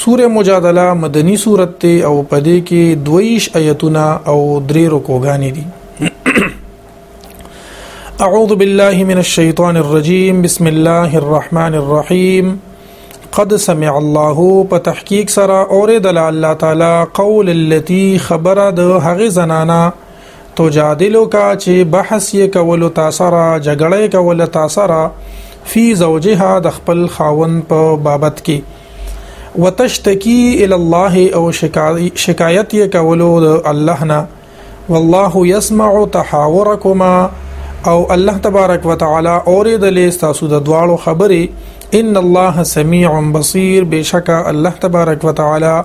سوره مجادله مدني سورت ته او په دې کې دویش آیتونه او درې رکوګانې دي اعوذ بالله من الشیطان الرجیم بسم الله الرحمن الرحیم قد سمع الله په تحقیق سره اوریدل الله تعالی قول التي خبره د هغه زنانه تجادلو کا چې بحث یې کولو تاسره جګړه یې کوله تاسره فی زوجها د خپل خاون په بابت کې وتشتکی ال الله او شکایت یې کولو د الله نه والله يسمع تحاوركما او الله تبارک وتعالى اوریدلې تاسو د دواړو خبرې ان الله سميع بصير بشکا الله تبارک وتعالى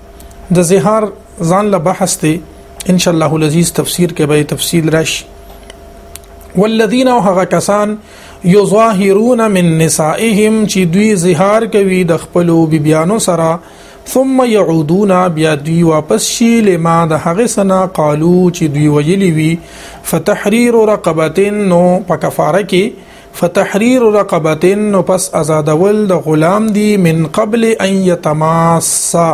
د زهار ځان له بحث دی ان شاء الله العزيز تفسیر کې به تفصیل راشي والذین او هغه کسان یظاهرون من نسائهم چې دوی زهار کوي د خپل بیبيانو سره ثم يعودون بیا دوی واپس شي لما د هغه سنا قالو چې دوی ویلي وي فتحرير رقبتين نو په کفاره کې فتحریر رقبه نو پس ازادول د غلام دی من قبل ان یتماسا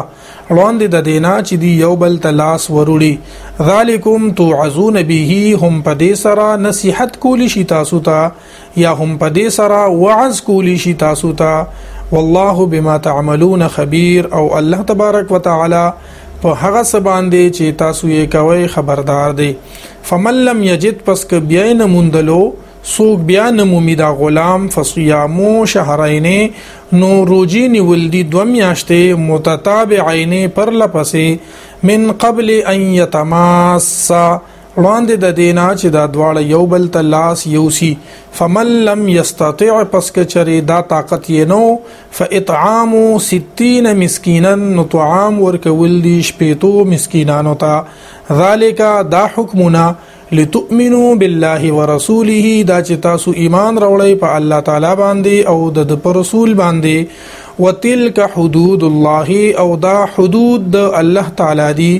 وړاندې د دینا چې دی یو بل ته لاس وروړي ذالکم توعزون به هم په دې سره نصيحت کولی شي تاسو ته یا هم په دې سره وعظ کولی شي تاسو ته والله بما تعملون خبير او الله تبارک وتعالى په هغه څه باندې چې تاسو یې کوي خبردار دی فمن لم یجد پس ک بیا نه موندلو څوک بیا نه مومي دا غلام فصیامو شهرین نو روجی نیول دی دو میاشتې متتابعین پر لپسې من قبل ان یتماسا وړاندې د دینا چې دا دواړه یو بل ته لاس یوسی فمن لم یستطع پس کچری دا طاقت یې نو فاطعام 60 مسکینا نو طعام ورکول دي شپېتو مسکینانو ته ذالک دا حکمونه لتؤمنو بالله ورسوله دا چې تاسو ایمان راوړی په الله تعالی باندې او د پر رسول باندې وتلک حدود الله او دا حدود د الله تعالی دی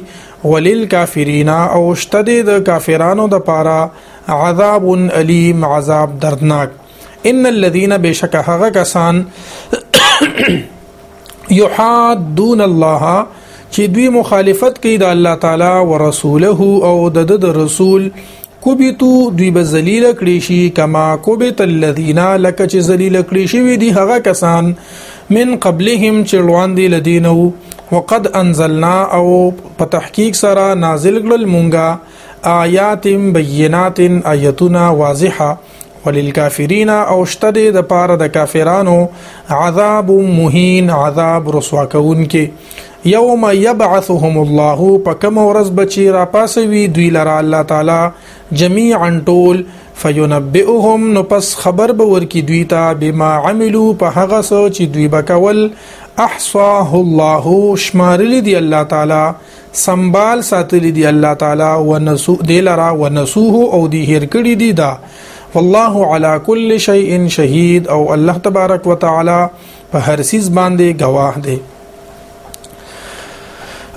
ولل کافرین او شته د کافرانو د پاره عذاب الیم عذاب دردناک ان الذين بشك هغه کسان يحادون الله چې دوی مخالفت کوي د الله تعالی او رسوله او د د رسول کوبیتو دوی به ذلیل کړي شي کما کوبت الذین لک چې ذلیل کړي شي وي دي هغه کسان من قبلهم چې روان دي لدینو وقد انزلنا او په تحقیق سره نازل کړل مونږه آیات بینات آیتنا واضحه وللکافرین او شته دی د پاره د کافرانو عذاب مهین عذاب رسوا کون کې یوم یبعثهم الله پکم ورځ بچی را پاسوي دوی لرا الله تعالی جميعا ټول فینبئهم نو پس خبر به ورکی دوی ته بما عملو په هغه سو چې دوی بکول احصاه الله شمارلی دی الله تعالی سنبال ساتلی دی الله تعالی ونسو دی لرا ونسوه او دی هیر کړی دی دا والله على كل شيء شهيد او الله تبارک وتعالى په هر سیز باندې گواه دی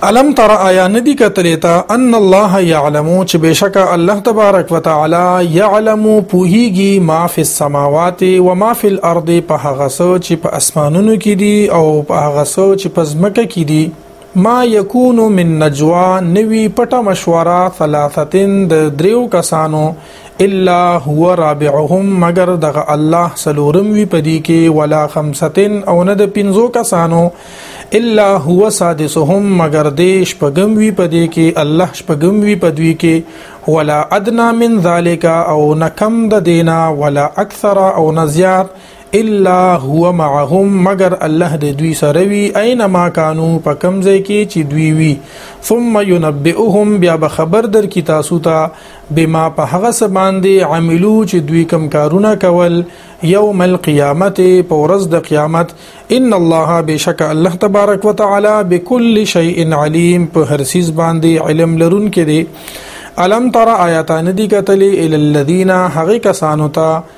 الم تر آیا ندی کتلی تا ان الله يعلم چې بشک الله تبارک وتعالى يعلم پوهیږي ما فی السماوات و ما فی الارض په هغه څه چې په اسمانونو کې دي او په هغه څه چې په ځمکه کې دي ما یکون من نجوا نوی پټه مشوره ثلاثتن د دریو کسانو الا هو رابعهم مگر دغه الله سلورم وی پدی کې ولا خمستن او نه د پنځو کسانو الا هو سادسهم مگر دې شپږم وی پدی کې الله شپږم وی پدوی کې ولا ادنا من ذالک او نه کم د دینا ولا اکثر او نه زیات الا هو معهم مگر الله دې دوی سره وي اينما كانوا په کوم ځای کې چې دوی وي ثم ينبئهم بیا به خبر در کی تاسو ته بما په هغه څه باندې عملو چې دوی کوم کارونه کول يوم القيامت په ورځ د قیامت ان الله بشک الله تبارک وتعالى بكل شيء عليم په هر سیز باندې علم لرونکي دي الم تر آیاتان دي کتلې ال الذين هغه کسانو ته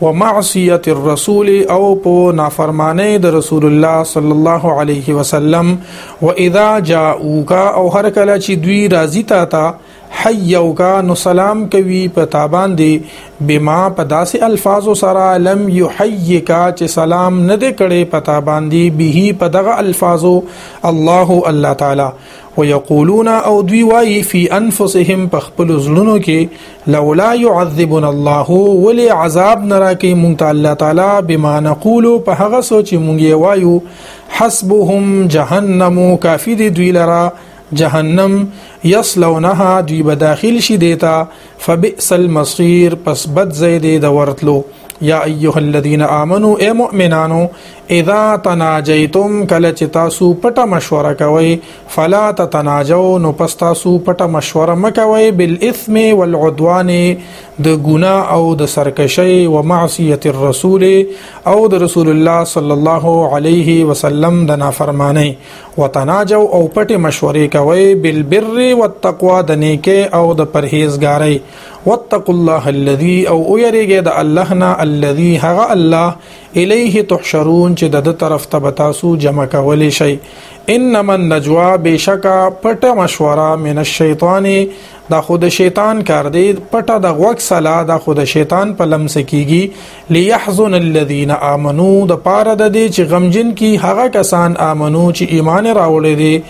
ومعصیت الرسول او په نافرمانی د رسول الله صلی الله علیه وسلم واذا جاءوک او هر کله چې دوی راضی تا ته حیوک نو سلام کوي په تا باندې بما په داسې الفاظ سره لم یحیک چې سلام نه دې کړي په تا باندې به په دغه الفاظو الله الله تعالی ويقولون او دوی وایي فی انفسهم په خپل زړونو کې لولا يعذبنا الله ولی عذاب نه راکې مونږ ته الله تعالی بما نقول په هغه سوچ مونږ وایو حسبهم جهنم کافی دی دوی لرا جهنم یصلونها دوی به داخل شي دیتا فبئس المصير پس بد زید د ورتلو یا ایها الذين امنوا اے مؤمنانو اذا تناجیتم کله چې تاسو پټه مشوره کوئ فلا تتناجوا نو پس تاسو پټه مشوره مکوئ بالاثم والعدوان د ګنا او د سرکشي او معصیت الرسول او د رسول الله صلی الله علیه وسلم د نافرمانی وتناجوا او پټه مشوره کوئ بالبر والتقوا د نیکه او د پرهیزګاری واتقوا الله الذي او يريګه د الله نه الذي هغه الله الیه تحشرون چې د ده طرف ته به تاسو جمع کولی شئ انما النجوا بېشکه پټه مشوره من الشیطان دا خو د شیطان کار دی پټه د غوږ سلا دا خو د شیطان په لمس کیږي ليحزن الذين امنو د پاره د دې چې غمجن کی هغه کسان امنو چې ایمان راوړي دي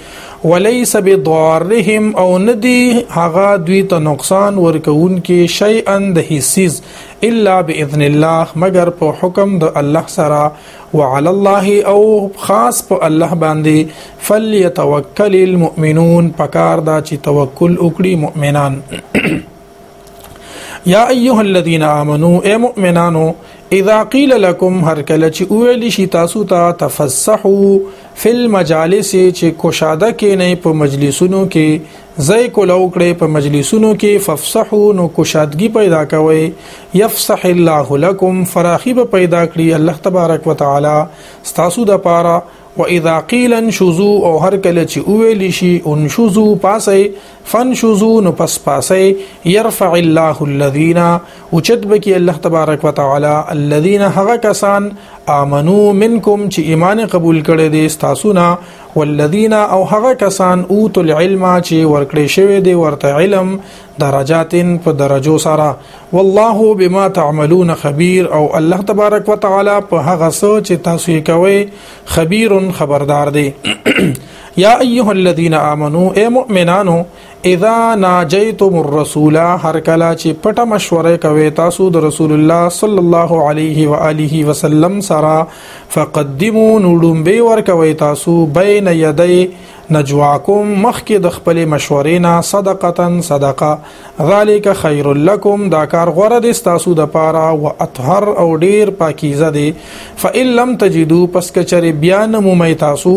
وليس بضارهم او ندي هغه دوی ته نقصان ورکون کې شيئا د هیڅ الا باذن الله مگر په حکم د الله سره وعلى الله او خاص په الله باندې فليتوکل المؤمنون پکار دا چې توکل وکړي مؤمنان یا ایها الذين امنوا اي مؤمنانو اذا قيل لكم هر کله چې ویل شي تاسو ته تفسحوا فی المجالس چې کوشاده کې نه په مجلسونو کې زای کوله وکړي په مجلسونو کې ففصحو نو کوشادګي پیدا کوي يفصح الله لكم فراخي به پیدا کړی الله تبارک وتعالى ستاسو د پاره واذا قيل انشزوا او هر کله چې ویل شي انشزوا پاسي فنشزوا نو پس پاسي يرفع الله الذين اوچت بکی الله تبارک وتعالى الذين هغه کسان امنو منکم چې ایمان قبول کړي دي ستاسو نه والذین او هغه کسان اوت العلم چې ورکړې شوی دی ورته علم درجاتن په درجو سره والله بما تعملون خبير او الله تبارک وتعالى په هغه څه چې تاسو یې کوي خبير خبردار دی یا ایها الذين امنوا اي مؤمنانو اذا ناجیتم الرسول هر کله چې پټه مشوره کوي تاسو د رسول الله صلی الله علیه و آله وسلم سره فقدمو نوډمبه ور کوي تاسو بین یدی نجواکم مخکې د خپل مشورې نه صدقه صدقه ذالک خیر لکم دا کار غوړه دي تاسو د پاره او اطهر او ډیر پاکیزه دي فإن لم تجدو پس کچره بیان مو مې تاسو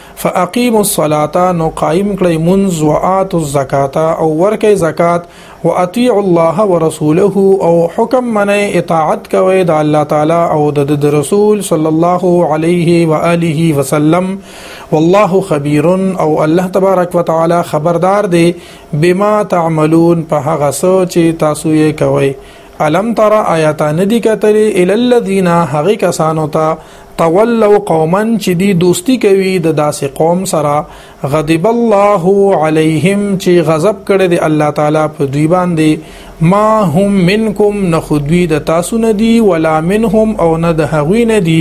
فاقیموا الصلاه نو قائم کړئ منز واتو الزکات او ورکئ زکات واطیعوا الله ورسوله او حکم منئ اطاعت کوئ د الله تعالی او د رسول صلی الله علیه و آله وسلم والله خبير او الله تبارک وتعالى خبردار دی بما تعملون په هغه سوچ تاسو یې کوئ الم ترى آیات ندی کتلی الی الذین هغه کسانو ته تولوا قوما چې دی دوستی کوي د داسې قوم سره غضب الله علیهم چې غضب کړي دی الله تعالی په دوی باندې ما هم منکم نه خودوی د تاسو نه دی ولا منهم او نه د هغوی نه دی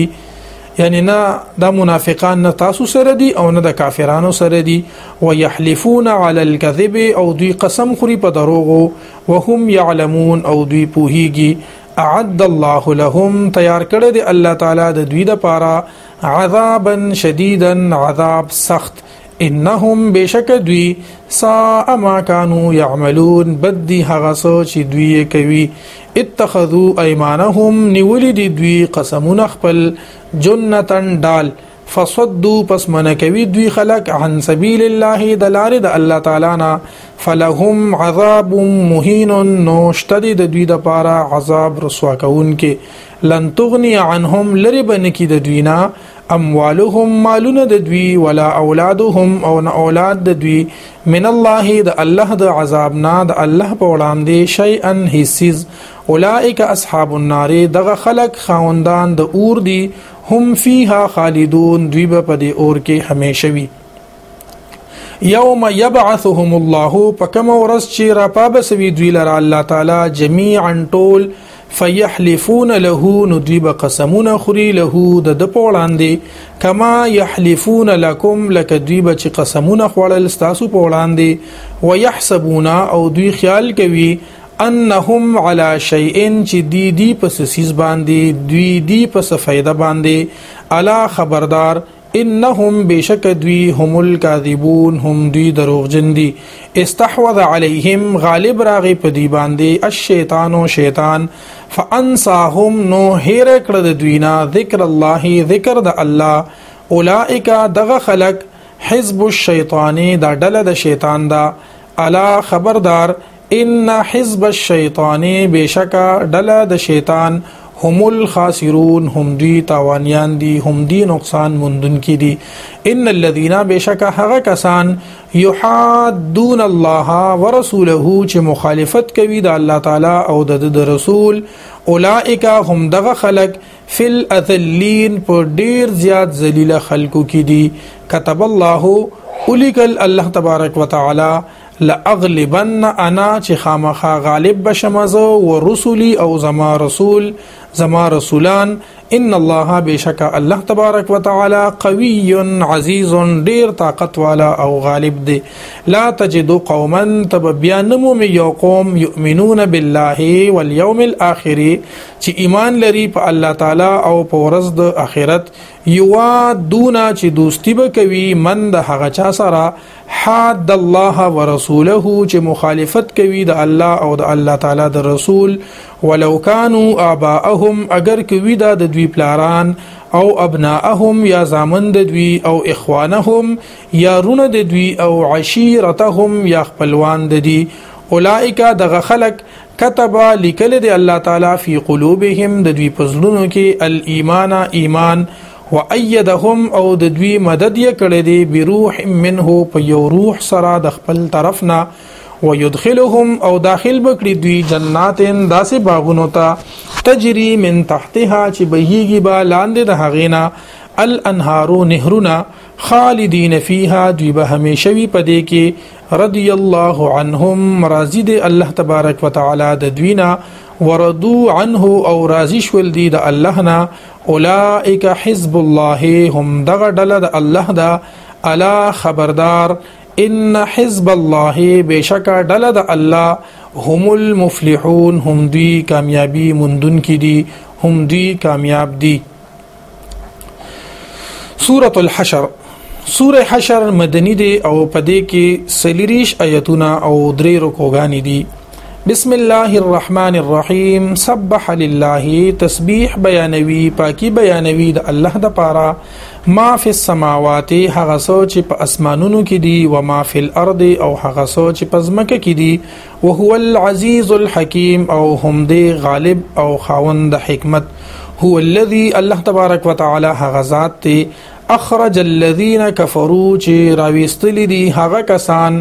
یعنی نه د منافقان نه تاسو سره دی او نه د کافرانو سره دی ويحلفون على الكذب او دوی قسم خوري په دروغو وهم يعلمون او دوی پوهیږي اعد الله لهم تیار کړی دی الله تعالی د دوی د پاره عذابا شدیدا عذاب سخت انهم بشک دوی سا ما كانوا يعملون بدی هغه سوچ دوی کوي اتخذوا ايمانهم نیولې دي دوی قسمونه خپل جنتن دال فصدو پس منع کوي دوی خلق عن سبيل الله د لارې د الله تعالی نه فلهم عذاب مهين نو شتدي د دوی د پاره عذاب رسوا کوونکې لن تغني عنهم لری بنکی د دوی نه اموالهم مالونه د دوی ولا اولادهم او نه اولاد د دوی من الله د الله د عذاب نه د الله په وړاندې شيئا هیڅ اولئک اصحاب النار دغه خلق خاوندان د اور دي هم فيها خالدون دوی به په دې اور کې همیشه وي یوم یبعثهم الله پکم ورځ چې را پابسوي دوی لره الله تعالی جميعا ټول فیحلفون له نو دوی به قسمونه خوري له د د پوړاندې کما یحلفون لکم لکه دوی به چې قسمونه خوړل ستاسو پوړاندې ويحسبون او دوی خیال کوي انهم علی شیئن چې دی دی په سیس باندې دوی دی په سفیده باندې الا خبردار انهم بشک دوی هم الكاذبون هم دوی دروغجن دي استحوذ عليهم غالب راغي په دی باندې الشیطان او شیطان فانساهم نو هیر کړ د دوی نه ذکر الله ذکر د الله اولائک دغه خلق حزب الشیطان دا ډله د شیطان دا الا خبردار ان حزب الشیطان بشکا ډله د شیطان هم الخاسرون هم دی تاوانیان دي هم دی نقصان مندونکي دي ان الذين بشکا هغه کسان يحادون الله ورسوله چې مخالفت کوي د الله تعالی او د رسول اولائک هم دغه خلق فل اذلین په ډیر زیات ذلیل خلقو کې دي كتب الله اولیکل الله تبارک وتعالى لاغلبن انا چې خامخا غالب بشم زه ورسولي او زما رسول زما رسولان ان الله بشک الله تبارک وتعالى قوي عزيز ډیر طاقت والا او غالب دی لا تجد قوما تببيانمو من يقوم يؤمنون بالله واليوم الاخر چې ایمان لري په الله تعالی او په ورځ د اخرت یوا دونا چې دوستی به کوي من د هغه چا سره حاد الله ورسوله چې مخالفت کوي د الله او د الله تعالی د رسول ولو كانوا اباءهم اگر کوي دا د دوی پلاران او ابناءهم یا زامن د دوی او اخوانهم یا رونه د دوی او عشیرتهم یا خپلوان د دوی اولائک دغه خلق كتب لیکل دی الله تعالی فی قلوبهم د دوی پزړونو کې الايمان ایمان و ایدهم او د دوی مدد یې کړی دی بروح منه په یو روح سره د خپل طرف نه و یدخلهم او داخل بکړي دوی جنات داسې باغونو ته تجری من تحتها چې بهیږي با لاندې د هغینا الانهار نهرونه خالدین فیها دوی به همیشه وي پدې کې رضی الله عنهم راضی دی الله تبارک وتعالى د دوینا وردو عنه او راضی شول دی د الله نه اولئک حزب الله هم دغه ډله د الله ده الا خبردار ان حزب الله بشک ډله د الله هم المفلحون هم دوی کامیابی مندون کی دي هم دوی کامیاب دي سوره الحشر سوره حشر مدنی دی او پدې کې سلیریش آیتونه او درې رکوګانی دي بسم الله الرحمن الرحیم سبح لله تسبیح بیانوي پاکي بیانوي د الله د پاره ما فی السماوات هغه سوچ په اسمانونو کې دي و ما فی الارض او هغه سوچ په زمکه کې دي او هو العزیز الحکیم او هم دی غالب او خاوند حکمت هو الذي الله تبارک وتعالى هغه ذات ته اخرج الذين كفروا چې راويستل دي هغه کسان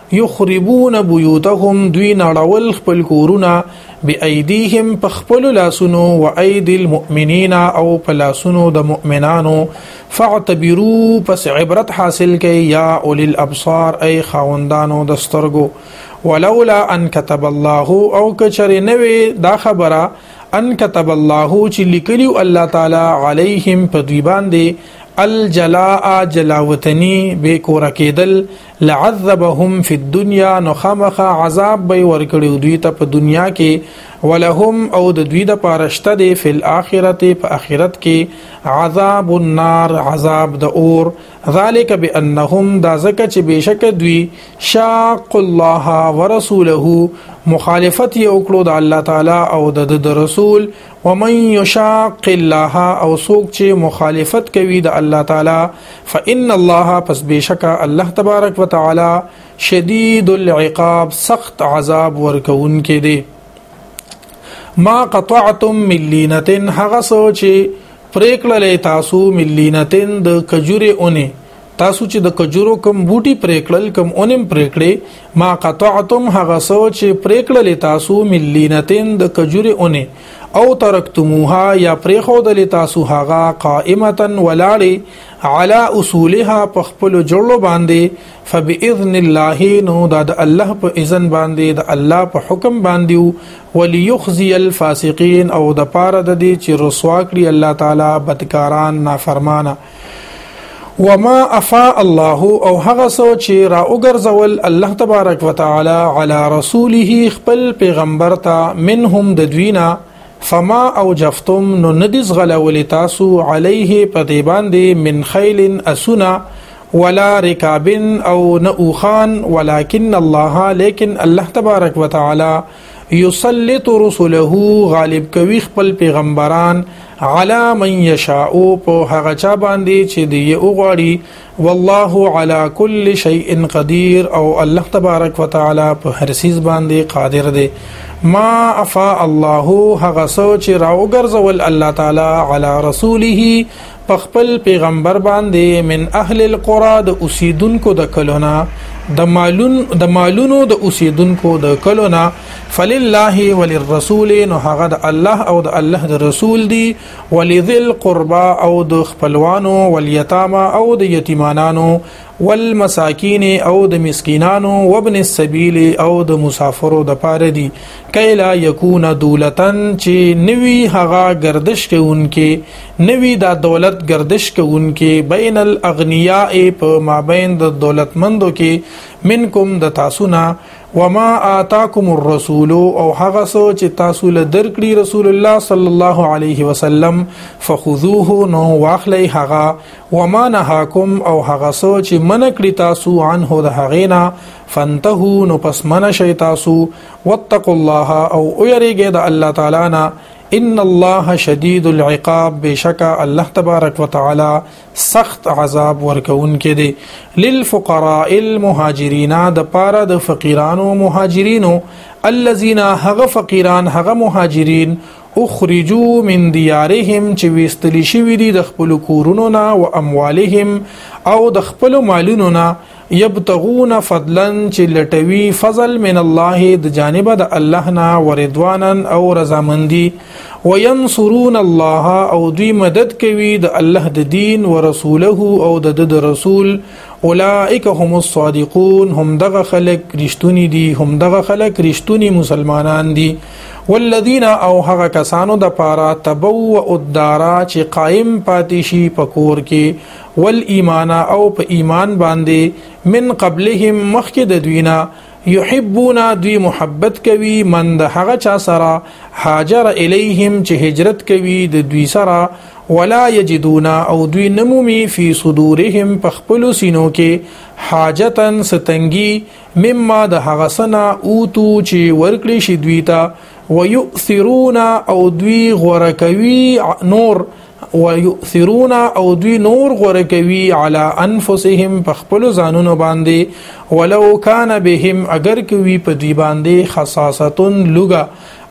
یخربون بیوتهم دوی نړول خپل کورونه بأیدیهم په خپل لاسونو و اید المؤمنین او په لاسونو د مؤمنانو فاعتبروا پس عبرت حاصل کئ یا اولی الابصار ای خاوندانو د سترګو ولولا ان كتب الله او کچره نوې دا خبره ان كتب الله چې لیکلی الله تعالی علیهم په دوی باندې الجلاء جلاوتنی به کور کېدل لعذبهم فی الدنیا نو خامخا عذاب به ورکړي دوی ته په دنیا کې ولهم او د دوی د پارشته دی فی الاخرته په اخرت کې عذاب النار عذاب د اور ذالک بانهم دا زکه چې بشک دوی شاق الله ورسوله مخالفت یې وکړو د الله تعالی او د رسول ومن یشاق الله او سوک چې مخالفت کوي د الله تعالی فإن الله پس بشک الله تبارک وتعالى شدید العقاب سخت عذاب ورکون کې دي ما قطعتم من لینتن هغه سوچ پریکړلې تاسو من لینتن د کجوره اونې تاسو چې د کجورو کم بوټي پرېکړل کم اونم پرېکړې ما قطعتم هغه سو چې پرېکړل تاسو ملینتین د کجوري اونې او ترکتموها یا پرېخودل تاسو هغه قائمتا ولاړې علا اصولها په خپل جوړو باندې فباذن الله نو دا د الله په اذن باندې د الله په حکم باندې وليخزي الفاسقين او د پاره د دې چې رسوا کړی الله تعالی بدکاران نافرمانه وما افا الله او هغه سو چې را وګرځول الله تبارک وتعالى على رسوله خپل پیغمبر ته منهم د دوینا فما او جفتم نو ندیس غلول تاسو علیه په دی باندې من خیل اسنا ولا رکابن او نه اوخان ولكن الله لیکن الله تبارک وتعالى یسلط رسله غالب کوي خپل پیغمبران علا من یشاء په هغه چا باندې چې دی او غواړي والله علا کل شیء قدیر او الله تبارک وتعالى په هر سیز باندې قادر دی ما افا الله هغه سوچ راوګرځول الله تعالی علی رسوله په خپل پیغمبر باندې من اهل القرى د اوسیدونکو د کلونه د مالون د مالونو د اوسیدونکو د کلونه فلله وللرسول نو هغه د الله او د الله د رسول دی ولذل قربا او د خپلوانو ولیتاما او د یتیمانانو والمساکین او د مسکینانو وابن السبیل او د مسافرو د پاره دی کایلا یکون دولتن چې نوی هغه گردش کوونکې نوي دا دولت گردش کوونکي بین الاغنیاء په مابین د دولتمندو کې منکم د تاسو نه وما آتاکم الرسول او هغه سو چې تاسو له درکړي رسول الله صلی الله علیه وسلم فخذوه نو واخلی هغه وما نهاکم او هغه سو چې من کړی تاسو عنه د هغینا فانتهو نو پس من شي تاسو واتقوا الله او اوریګه د الله تعالی نه ان الله شدید العقاب بشکا الله تبارک وتعالى سخت عذاب ورکون کې دي للفقراء المهاجرین د پاره د فقیرانو مهاجرینو الذين هغه فقیران هغه مهاجرین اخرجوا من ديارهم چې ویستلی شوی دي د خپل کورونو نه او اموالهم او د خپل مالونو نه یبتغون فضلا چې لټوي فضل من الله د جانب د الله نه وردوانا او رضامندي وينصرون الله او دوی مدد کوي د الله د دین او رسوله او د د رسول اولئک هم الصادقون هم دغه خلق رښتونی دي هم دغه خلق رښتونی مسلمانان دي والذین او هغه کسانو د پاره تبو او الدارا چې قائم پاتې شي پکور کې والایمان او په ایمان باندې من قبلهم مخکې د دوینا یحبونا دوی محبت کوي من د هغه چا سره هاجر الیهم چې هجرت کوي د دوی سره ولا یجدون او دوی نمومي فی صدورهم په خپل سینو کې حاجتن ستنګي مما د هغه سنا اوتو چې ورکړي شي دوی ته ويؤثرون او دوی غوړه کوي نور ويؤثرون او دوی نور غوره کوي على انفسهم په خپل ځانونو باندې ولو کان بهم اگر کوي په دوی باندې خصاصتن لغه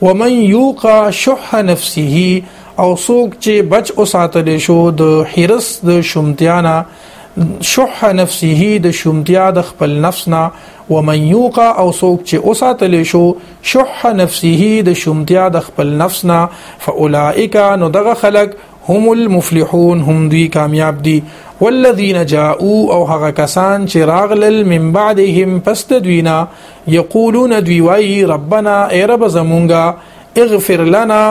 ومن يوق شح نفسه او څوک چې بچ او ساتل شو د حرس د شومتیانا شح نفسه د شومتیا د خپل نفس نه ومن یوقا او څوک چې اوساتل شو شح نفسه د شومتیا د خپل نفس نه فاولائک نو دغه خلق هم المفلحون هم دوی کامیاب دي والذین جاءوا او هغه کسان چې راغلل من بعدهم پس د دوینا یقولون دوی وای ربنا ای رب زمونږه اغفر لنا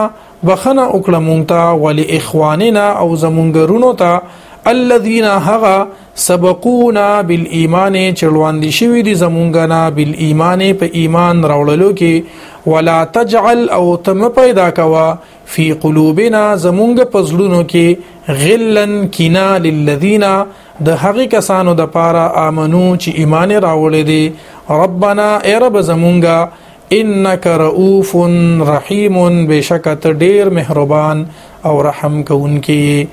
بخنه وکړه مونږ ته ولی اخواننا او زمونږ رونو ته الذين هغه سبقونا بالایمان چړواندې شوی دي زمونږ نه بالایمان په ایمان راوړلو کې ولا تجعل او تم پیدا کوا فی قلوبنا زمونږ پزړونو کې غلن کینا للذین د هغه کسانو د پاره امنو چې ایمان راوړل دي ربنا ای رب زمونږه انک رؤوف رحیم بشک ته ډیر مهربان او رحم کوونکی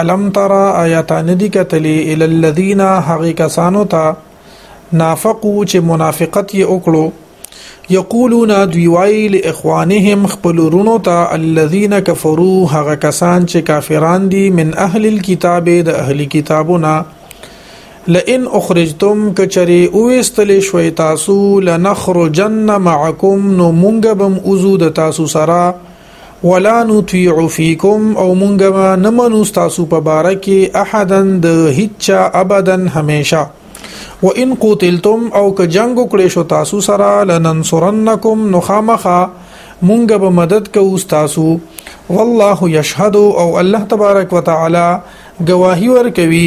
الم ترى آیات ندی کتلی ال الذین هغه کسانو ته نافقو چې منافقت یې وکړو یقولون دوی وای لاخوانهم خپل رونو ته الذين كفروا هغه کسان چې کافران دي من اهل الكتاب د اهل کتابونه لئن اخرجتم که چرې وویستل شوئ تاسو لنخرجن معکم نو مونږ بم وزو د تاسو سره ولا نطيع فيكم او مونږ به نه منو تاسو په باره کې احدا د هیچا ابدا همیشه و ان قتلتم او که جنگ وکړې شو تاسو سره لننصرنکم نو خامخه مونږ به مدد کوو تاسو والله یشهد او الله تبارک وتعالى گواهی ورکوي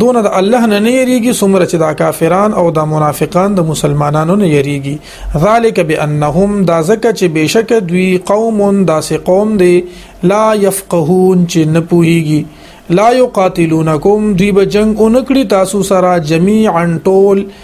دونه د الله نه نه یریږي څومره چې دا کافران او دا منافقان د مسلمانانو نه یریږي ذالک بانهم دا زکه چې بشک دوی قوم داسې قوم دی لا يفقهون چې نه پوهیږي لا یقاتلونکم دی به جنگ اونکړي تاسو سره جميعا ټول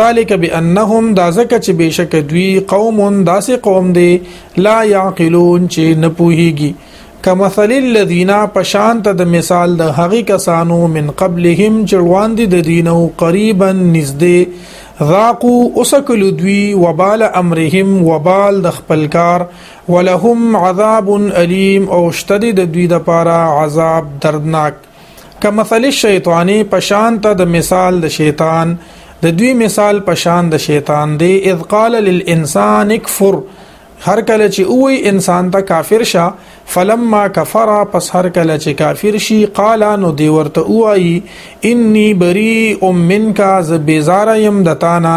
ذالک بانهم دا زکه چې بشک دوی قوم داسې قوم دی لا يعقلون چې نه پوهیږي کمثل الذين پشانت د مثال د هغه کسانو من قبلهم چې وړاندې د دینو قریبا نږدې ذاقو اسکل دوی وبال امرهم وبال د خپل کار ولهم عذاب الیم او شتد د دوی د پاره عذاب دردناک کمثل الشیطان پشان ته د مثال د شیطان د دوی مثال پشان د شیطان دی اذ قال للانسان اكفر هر کله چې وای انسان ته کافر شه فلما کفر پس هر کله چې کافر شي قال نو دی ورته وای انی بری منک ز بیزار یم دتانا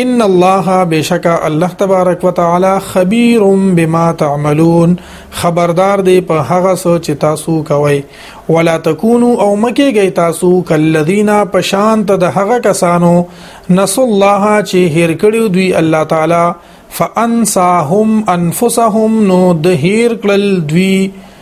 ان الله بشکا الله تبارک وتعالى خبير بما تعملون خبردار دی په هغه څه چې تاسو کوئ ولا تکونو او مکه گئی تاسو کلذینا پشان ته د هغه کسانو نس الله چې هیر کړیو دوی الله تعالی فانساهم انفسهم نو د هیر کړل دوی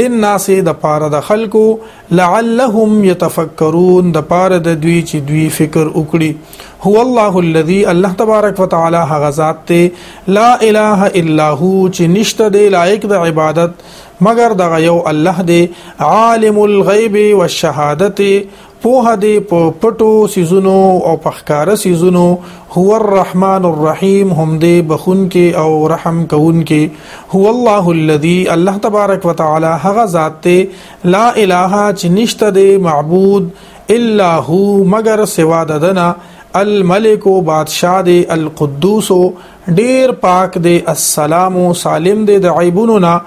للناس د پاره د خلکو لعلهم يتفکرون د پاره د دوی چې دوی فکر وکړي هو الله الذي الله تبارک وتعالى هغه ذات ته لا اله الا هو چې نشته دی لایق د عبادت مگر دغه یو الله دی عالم الغیب والشهادت پوهه دی په پټو سيزونو او په ښکاره سيزونو هو الرحمن الرحيم هم دی بخون کې او رحم کون کې هو الله الذي الله تبارک وتعالى هغه ذات ته لا اله چې نشته دی معبود الا هو مگر سوا ددنا الملک بادشاہ دی القدوس ډیر پاک دی السلام سالم دی د عیبونو نه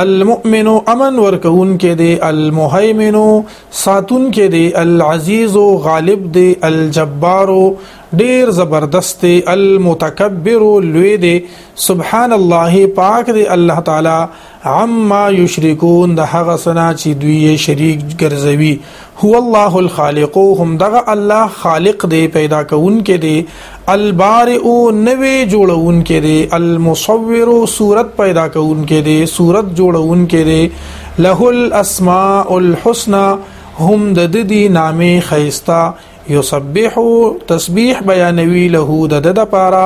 المؤمن امن ورکون کې دی المهیمن ساتونکی دی العزیز غالب دی الجبار ډیر زبردست دی المتکبر لوی دی سبحان الله پاک دی الله تعالی عما یشرکون د هغه سنا چې دوی شریک ګرځوي هو الله الخالق هم دغه الله خالق دی پیدا کون کې دی البارئ نوې جوړونکې دی المصور صورت پیدا کوونکې دی صورت جوړونکې دی له الاسماء الحسنى هم د دې نامې خيستا یسبح تسبیح بیانوي له د د لپاره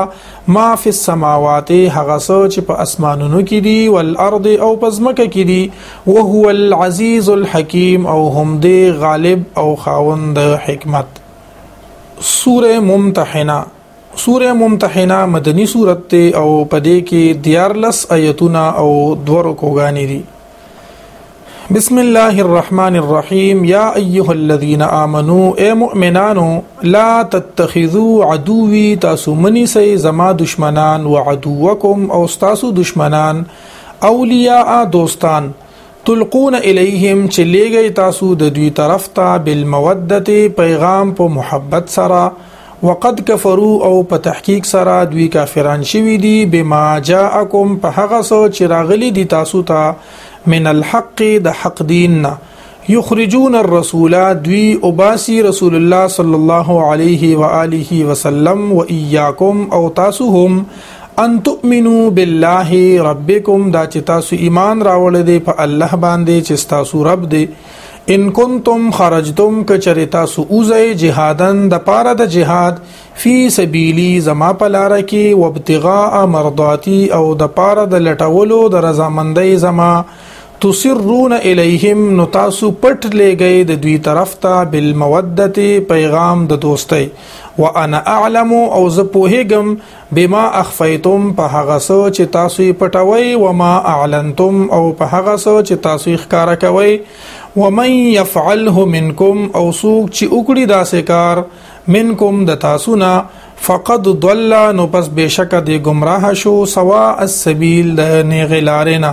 ما فی السماوات هغه سوچ په اسمانونو کې دي والارض او پزمکه کې دي او هو العزیز الحکیم او هم دی غالب او خاوند حکمت سوره ممتحنه سوره ممتحنه مدني سورت ته او پدې کې دیارلس آیتونه او دوه رکوګانې دي بسم الله الرحمن الرحيم يا ايها الذين امنوا اي مؤمنانو لا تتخذوا عدوي تاسو منی سي زما دشمنان وعدوكم او تاسو دشمنان اولیاء دوستان تلقون الیهم چې لیږی تاسو د دوی طرف ته بالمودته پیغام په محبت سره وقد کفرو او په تحقیق سره دوی کافران شوی دي بما جاءکم په هغه سو چې راغلی دي تاسو ته من الحق د حق دین نه یخرجون الرسول دوی اوباسی رسول الله صلی الله علیه و آله وسلم و ایاکم او تاسو هم ان تؤمنو بالله ربکم دا چې تاسو ایمان راوړل دي په الله باندې چې تاسو رب دی ان کنتم خرجتم کچری تاسو اوزه جهادن د پاره د جهاد فی سبیلی زما په لار کې وابتغاء مرضاتی او د پاره د لټولو د رضامندۍ زما تسرون الیهم نو تاسو پټ لګی د دوی طرف ته بالمودته پیغام د دوستۍ وانا اعلم او زه پوهیږم بما اخفیتم په هغه څه چې تاسو یې پټوي و ما اعلنتم او په هغه څه چې تاسو یې ښکارا کوي و من يفعله منکم او سوق چې وکړي داسې کار منکم د تاسو نه فقد ضل نو پس بشک دی گمراه شو سوا السبیل د نیغلارنا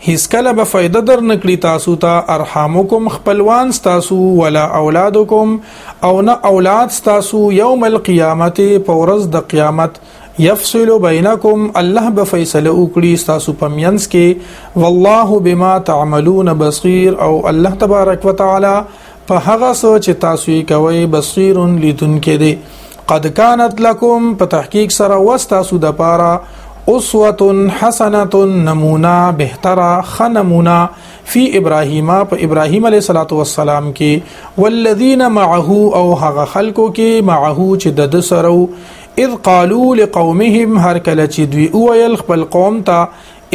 هیڅکله به فایده در نکړي تاسو ته ارحامکم خپلوان ستاسو ولا اولادکم او نه اولاد ستاسو یوم القیامت په ورځ د قیامت یفصل بینکم الله به فیصله وکړي ستاسو په مینس کې والله بما تعملون بصیر او الله تبارک وتعالى په هغه څه چې تاسو یې کوئ بصیر لیدونکی دی قد كانت لكم په تحقیق سره واستاسو د پاره اسوه حسنه نمونه بهتره خ نمونه فی ابراهیم په ابراهیم علیه الصلاۃ والسلام کې والذین معه او هغه خلکو کې معه چې د سره اذ قالوا لقومهم هر کله چې دوی اویل خپل قوم ته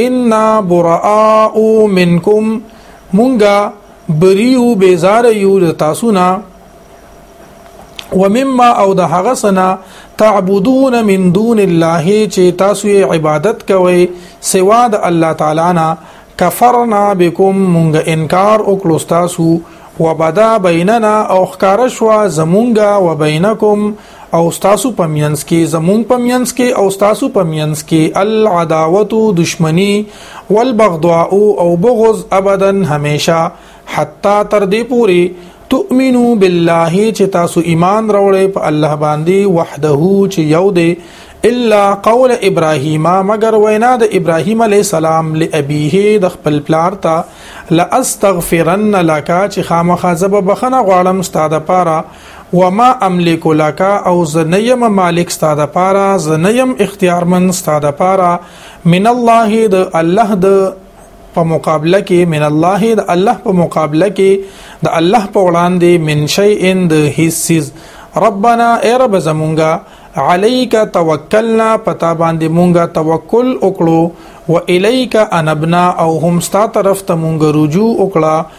ان براء منکم مونږه بری او بیزار یو د تاسو نه ومما او د هغه سنا تعبدون من دون الله چې تاسو عبادت کوئ سوا د الله تعالی نه کفرنا بكم مونږ انکار وکړو تاسو وبدا بیننا او خکار شوا زمونږه وبینکم او تاسو په مینس کې زمونږ په مینس کې او تاسو په مینس کې العداوت دشمنی والبغضاء او بغض ابدا همیشه حتا تر دې پوري تؤمنو بالله چې تاسو ایمان راوړې په الله باندې وحده چې یو دی الا قول ابراهیم مگر وینا د ابراهیم علی السلام لابیه د خپل پلار ته لاستغفرن لك چې خامخا زب بخنه غواړم ستاده پاره وما املک لک او زه نه یم مالک ستا د پاره زه نه یم اختیارمن ستا د پاره من الله د الله د په مقابله کې من الله د الله په مقابله کې د الله په وړاندې من شيء ان د هیڅ ربنا ای رب زمونږه عليك توکلنا پتا باندې مونږه توکل وکړو و اليك انبنا او هم ستا طرف ته مونږ رجوع وکړه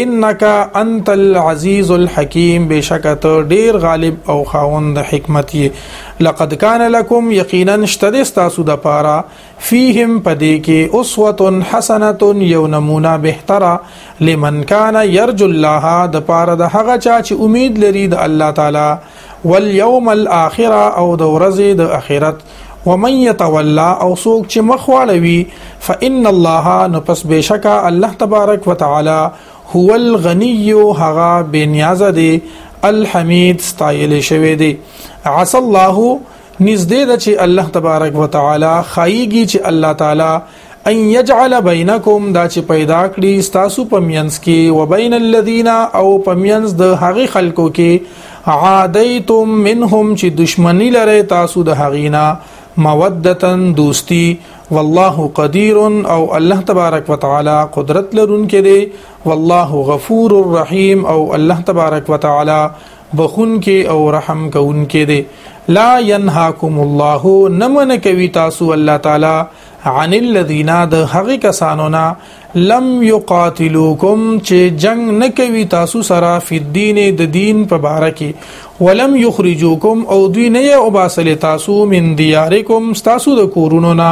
انک انت العزیز الحکیم بشکه ته ډیر غالب او خاوند حکمت یې لقد کان لکم یقینا شتد تاسو د پاره فیهم پدې کې اسوه حسنه یو نمونه بهتره لمن کان یرجو الله د پاره د هغه چا چې امید لري د الله تعالی واليوم الاخره او د ورځې د اخرت ومن يتولى او سوق چې مخواړوي فان الله نو پس بشکا الله تبارک وتعالى هو الغني هغه بنياز دي الحمید ستایل شوی دی عسى الله نږدې ده چې الله تبارک وتعالى خایږي چې الله تعالی ان یجعل بینکم دا چې پیدا کړي ستاسو په مینس کې و بین الذین او په مینس د هغه خلکو کې عادیتم منهم چې دشمنی لري تاسو د هغینا مودتن دوستی والله قدیر او الله تبارک وتعالى قدرت لرونکي دی والله غفور الرحیم او الله تبارک وتعالى بخون کې او رحم کوونکې دی لا ينهاکم الله نمن کوي تاسو الله تعالی عن الذين د هغه کسانو نه لم يقاتلوكم چې جنگ نکوي تاسو سره په دین د دین په باره کې ولم يخرجوكم او دوی نه او باسل تاسو من دياركم تاسو د کورونو نه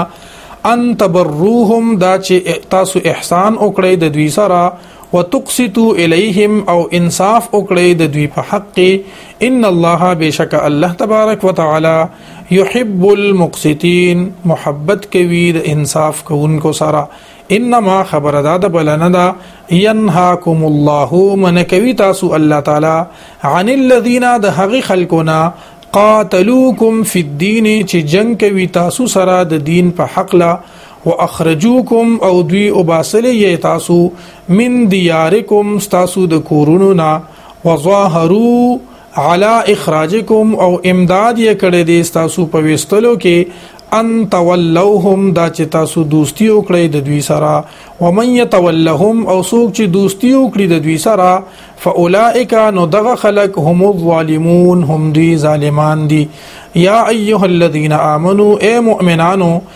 ان تبروهم دا چې تاسو احسان وکړئ د دوی سره وتقسطوا الیهم او انصاف وکړئ د دوی په حق کې ان الله بشک الله تبارک وتعالى يحب المقسطين محبت کوي د انصاف کوونکو سره انما خبر دا د بلنه دا ينهاكم الله من کوي تاسو الله تعالی عن الذين د هغه خلقونه قاتلوکم فی الدین چې جنگ کوي تاسو سره د دین په حق لا واخرجوکم او دوی وباسل یې تاسو من دیارکم تاسو د کورونو نه وظاهروا علی اخراجکم او امداد یې کړی دی تاسو په وستلو کې ان تولوهم دا چې تاسو دوستی وکړئ د دوی سره ومن يتولهم او څوک چې دوستی وکړي د دوی سره فاولائک نو دغه خلق هم الظالمون هم دوی ظالمان دي یا ایها الذين امنوا اے مؤمنانو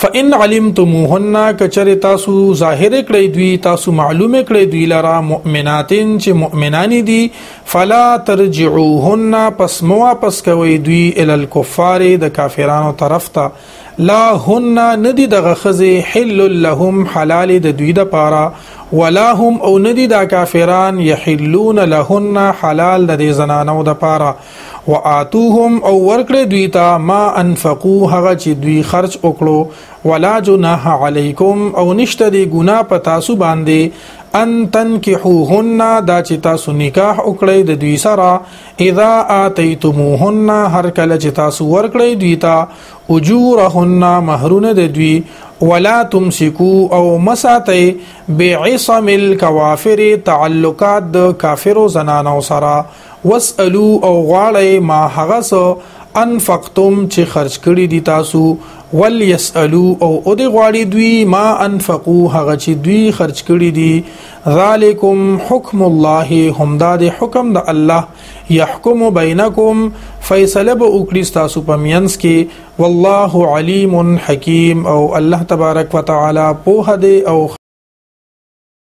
فإن علمتموهن کچره تاسو ظاهر کړی دوی تاسو معلوم کړی دوی لرا مؤمناتن چې مؤمنان دي فلا ترجعوهن پس مو واپس کوي دوی ال الكفار د کافرانو طرف ته لا هن ندی دغه خزه حل لهم حلال د دوی د پاره ولا هم او ندی دا کافران يحلون لهن حلال د زنانو د پاره واتوهم او ورکړه دوی ته ما انفقو هغه چې دوی خرج وکړو ولا جناح علیکم او نشته دی ګنا په تاسو باندې ان تنکحوهن دا چې تاسو نکاح وکړئ د دوی سره اذا اتیتموهن هر کله چې تاسو ورکړئ دوی ته اجورهن مہرونه د دوی ولا تمسکو او مساتی بعصم الكوافر تعلقات د کافرو زنانو سره وسالو او غواړئ ما هغه سو انفقتم چې خرج کړی دي تاسو ول یسالو او او دی غواړي دوی ما انفقو هغه چې دوی خرج کړی دي ذالکم حکم الله همدا د حکم د الله يحكم بينكم فیصله به وکړي تاسو په مینس کې والله علیم حکیم او الله تبارک وتعالى په هده او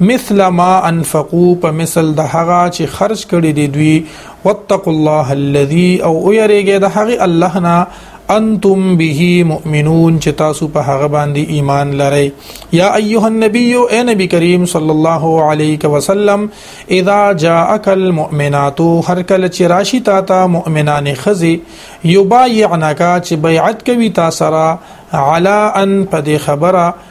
مثل ما انفقو په مثل د هغه چې خرج کړي دي دوی واتقوا الله الذي او ويريږي د هغه الله نه انتم به مؤمنون چې تاسو په هغه باندې ایمان لرئ یا ایها النبی اے نبی کریم صلی الله علیه وسلم اذا جاءک المؤمنات هر کله چې راشي تا ته مؤمنان خزي یبایعنک چې بیعت کوي تا سره علا ان په دې خبره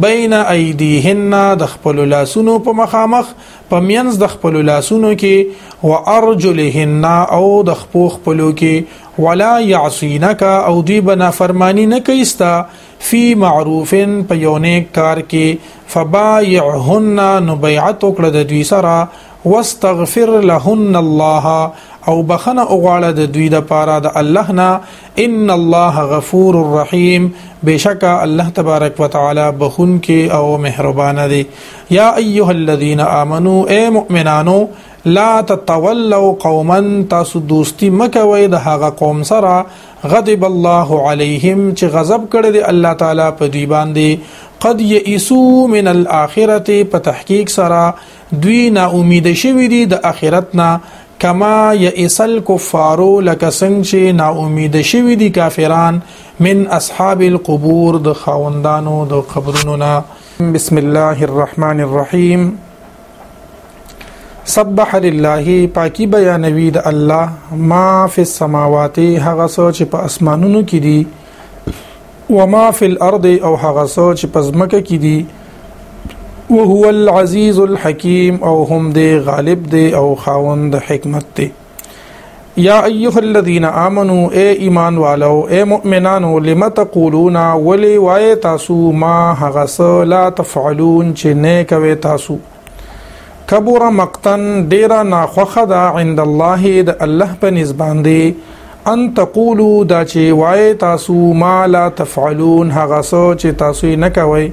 بین ایدیهن د خپل لاسونو په مخامخ په مینز د خپل لاسونو کې و ارجلهن او د خپو خپلو کې ولا یعصینک او دوی بنا فرمانی نه کیستا فی معروفن په یو نیک کار کې فبایعهن نو بیعت وکړه د دوی سره واستغفر لهن الله او بخنه اوغاړه د دوی د پاره د الله نه ان الله غفور الرحیم بشکا الله تبارک وتعالى بخون کې او مهربان دی یا ایها الذين امنو اے مؤمنانو لا تتولوا قوما تاسو دوستی مکوئ د هغه قوم سره غضب الله علیهم چې غضب کړی دی الله تعالی په دوی باندې قد یئسو من الاخرته په تحقیق سره دوی نا امید شوی دی د اخرت نه کما یئسل کفارو لکه څنګه چې نا امید شوی دي کافران من اصحاب القبور د خاوندانو د قبرونو نه بسم الله الرحمن الرحیم سبح لله پاکی بیانوی د الله ما فی السماوات هغه څه چې په اسمانونو کې دي وما فی الارض او هغه څه چې پزمکه کې دي وهو العزیز الحکیم او هم دی غالب دی او خاوند حکمت دی یا ایها الذین آمنو اے ایمان والو اے مؤمنانو لم تقولون ولی وای تاسو ما هغه لا تفعلون چې نه کوي تاسو کبر مقتن ډیره ناخوخه ده عند الله د الله په نسبان دی ان تقولو دا چې وای تاسو ما لا تفعلون هغه څه چې تاسو نه کوي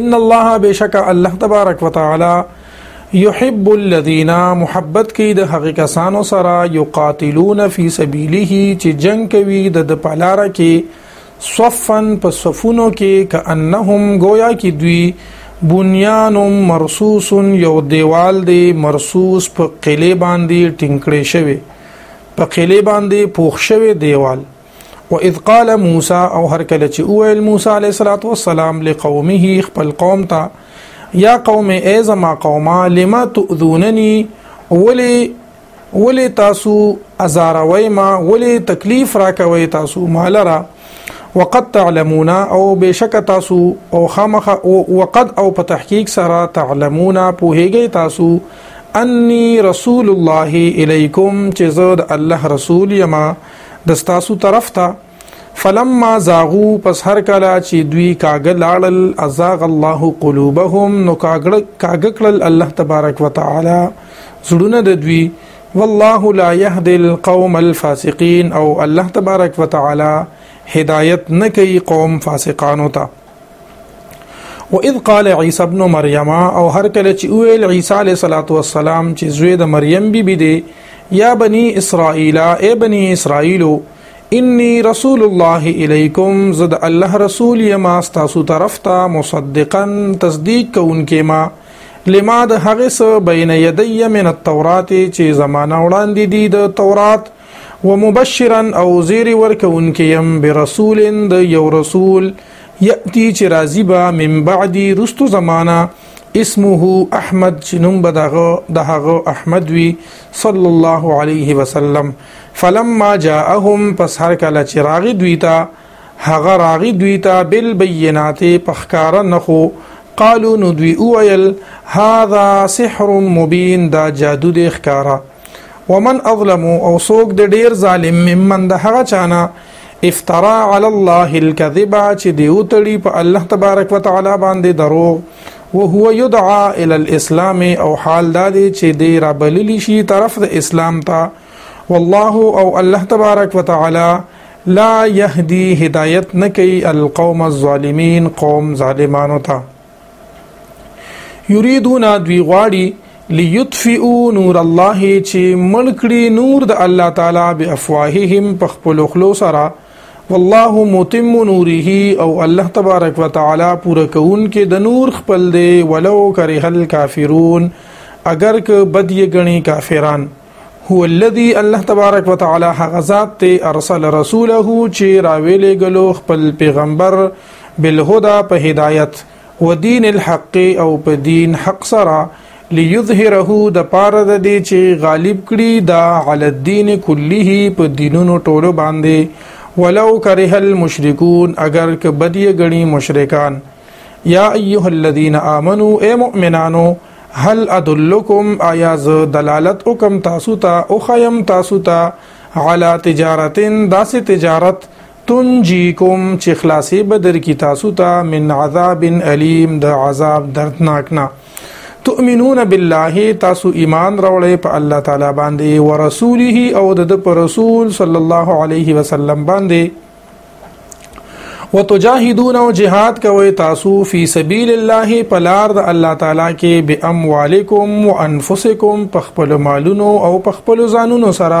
ان الله بشک الله تبارک وتعالى يحب الذين محبت کوي د هغه کسانو سره یقاتلون فی سبیله چې جنگ کوي د پلار کې صفا په صفونو کې کأنهم گویا کې دوی بنیان مرصوص یو دیوال دی مرصوص په قلې باندې ټینکړې شوی په قلې باندې پوښ شوی دیوال و اذ قال موسی او هر کله چې اویل موسی علیه الصلاۃ والسلام لقومه خپل قوم ته یا قوم ای زما قومه لما تؤذوننی ولی ولې تاسو ازاروي ما ولې تکلیف راکوي تاسو مالرا وقد تعلمون او بشک تاسو او خامخ او وقد او په تحقیق سره تعلمون په هیګي تاسو انی رسول الله الیکم چې زه د الله رسول یما د تاسو طرف ته فلما زاغو پس هر کله چې دوی کاګه لاړل ازاغ الله قلوبهم نو کاګه کړل الله تبارک وتعالى زړونه د دوی والله لا يهدي القوم الفاسقين او الله تبارک وتعالى هدايت نه کوي قوم فاسقانو ته واذ قال عيسى ابن مريم او هر کله چې ویل عيسى عليه الصلاه والسلام چې زوی د مریم بي بي دي یا بني اسرائيل اي بني اسرائيلو انی رسول الله الیکم زد الله رسول یما تاسو طرف ته مصدقا تصدیق کوونکې ما لما د هغه سو بین یدی من التورات چې زمانہ وړاندې دي د تورات ومبشرا او زیر ورکوونکې يم برسول د یو رسول یاتی چې راضی با من بعد رستو زمانہ اسمه احمد چې نوم بدغه دهغه احمد وی صلی الله علیه وسلم فلما جاءهم پس هر کله چې راغی دوی ته هغه راغی دوی ته بالبينات پخکار نخو قالو نو دوی اویل هاذا سحر مبین دا جادو د ښکارا ومن اظلم او سوق د ډیر ظالم ممن د هغه چانا افترا علی الله الكذب چې دی وتړي په الله تبارک وتعالى باندې دروغ وهو يدعى الى الاسلام او حال دا دی چې دی را بلل شي طرف د اسلام ته والله او الله تبارک وتعالى لا يهدي هدايت نکي القوم الظالمين قوم ظالمانو ته يريدون دوی غواړي ليطفئوا نور الله چې ملکړي نور د الله تعالی بافواههم په خپل خلو سره والله متم نوره او الله تبارک وتعالى پوره کون کې د نور خپل دی ولو کرے هل کافرون اگر که بد یې غني کافران هو الذي الله تبارک وتعالى هغه ذات ته ارسل رسوله چې راویلې غلو خپل پیغمبر بالهدى په هدایت ودین الحق او په دین حق سره ليظهره د پاره د دې چې غالب کړي دا علی الدین کله په دینونو ټولو باندې ولو کرہ المشرکون اگر که بدی غنی مشرکان یا ایها الذین آمنو اے مؤمنانو هل ادلکم آیا ز دلالت وکم تنجیکم چې خلاصې بدر کی تاسو ته تا من عذاب الیم د عذاب دردناک نه تؤمنون بالله تاسو ایمان راوړی په الله تعالی باندې ورسوله او د پر رسول صلی الله علیه وسلم باندې وتجاهدون او جهاد کوي تاسو فی سبیل الله پلار د الله تعالی کې باموالکم وانفسکم په خپل مالونو او په خپل ځانونو سره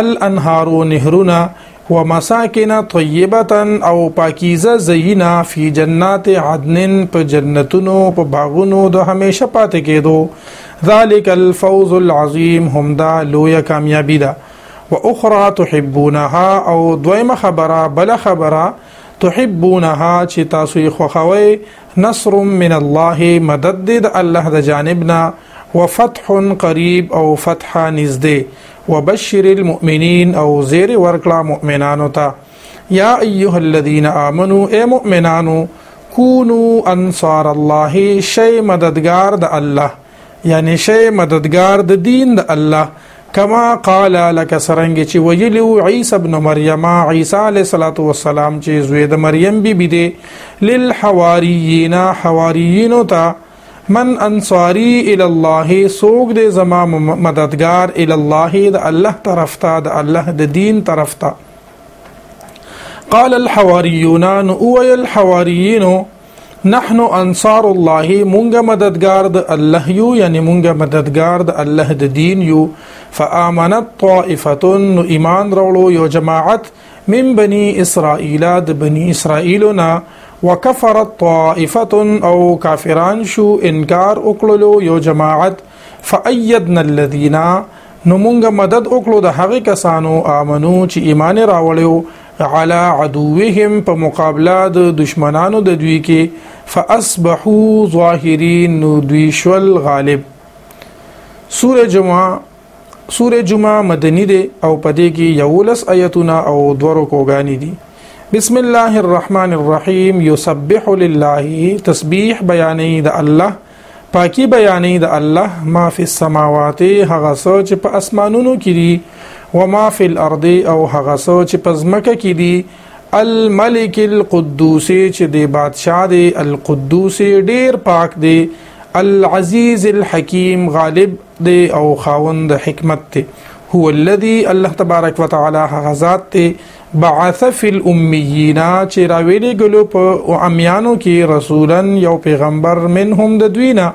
الانهار نهرنا ومساکن طیبه او پاکیزه زینا فی جنات عدن په جنتونو په باغونو د همیشه پاتې کېدو ذالک الفوز العظیم همدا لوی کامیابی ده واخرى تحبونها او دویمه خبره بل خبره تحبونها چې تاسو یې خوښوي نصر من الله مدد د الله د جانبنا وفتح قریب او فتح نږدې وبشر المؤمنین او زیر ورکړه مؤمنانو ته یا ایها الذین آمنو ای مؤمنانو کونو انصار الله شی مددگار د الله یعنی شی مددگار د دین د الله کما قال لك سرنګ چې ویلی عیسی ابن مریم عیسی علیه الصلاۃ والسلام چې زوی د مریم بی بی دی للحواریین حواریین ته من انصاری الی الله سوګ دې زما مددگار الی الله د الله طرف ته د الله د دین طرف ته قال الحواریون او الحواریین نحن انصار الله مونږ مددگار د الله یو یعنی مونږ مددگار د الله د دین یو فآمنت طائفه ایمان راولو یو جماعت من بني اسرائيل د بني اسرائيلنا وكفرت طائفه او کافران شو انکار وکړلو یو جماعت فايدنا الذين نو مونږه مدد وکړو د هغه کسانو امنو چې ایمان راوړیو على عدوهم په مقابله د دشمنانو د دوی کې فاصبحوا ظاهرين نو دوی شول غالب سوره جمعه سوره جمعه مدنی ده او پدې کې یولس آیتونه او دوه رکوګانی دي بسم الله الرحمن الرحیم یسبح لله تسبیح بیانې د الله پاکي بیانې د الله ما فی السماوات هغه سوچ په اسمانونو کې دي و ما فی الارض او هغه سوچ په ځمکه کې دي الملک القدوس چې د بادشاہ دی القدوس ډیر پاک دی العزيز الحكيم غالب دی او خاوند حکمت دی هو الذي الله تبارک وتعالى هغه ذات دی بعث في الاميين چې راویلې ګلو په امیانو کې رسولن یو پیغمبر منهم د دوینا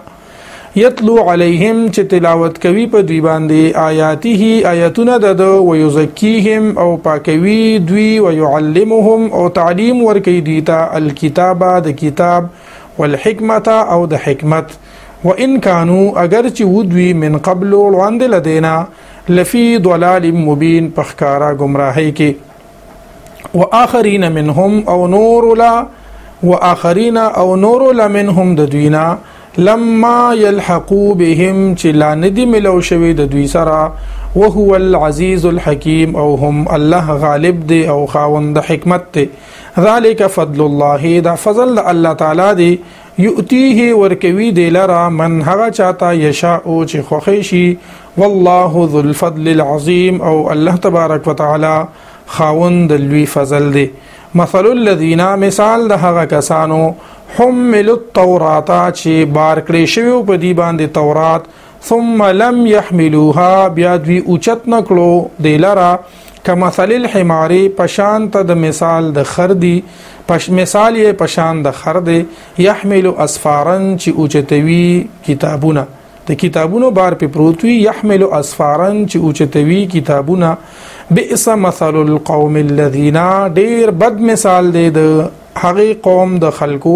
یتلو علیهم چې تلاوت کوي په دوی باندې آیاته آیاتونه د دو ويزکیهم او پاکوي دوی ويعلمهم او تعلیم ورکي دوی ته الکتابه د کتاب والحکمت او د حکمت وان كانوا اگر چې ودوی من قبل وړاندې لدینا لفی ضلال مبین پخکارا گمراهی کې واخرین منهم او نور لا واخرین او نور لا منهم د دوینا لما يلحقوا بهم چې لا ندی ملو شوی د دوی سره وهو العزیز الحکیم او هم الله غالب دی او خاوند حکمت دی ذالک فضل الله دا فضل الله تعالی دی یؤتیه ورکوي دی لرا من هغه چاته یشاء او چې خوښي شي والله ذو الفضل العظیم او الله تبارک وتعالى خاوند لوی فضل دی مثل الذين مثال د هغه کسانو حمل التوراة چې بار کړی شوی په دی باندې تورات ثم لم يحملوها بیا دوی اوچت نکړو د لرا کمثل الحمار پشان ته د مثال د خر دی پش مثال یې پشان د خر دی يحمل اسفارا چې اوچتوي کتابونه د کتابونو بار په پروت وي يحمل اسفارا چې اوچتوي کتابونه بئس مثل القوم الذين ډیر بد مثال دی د هغه قوم د خلکو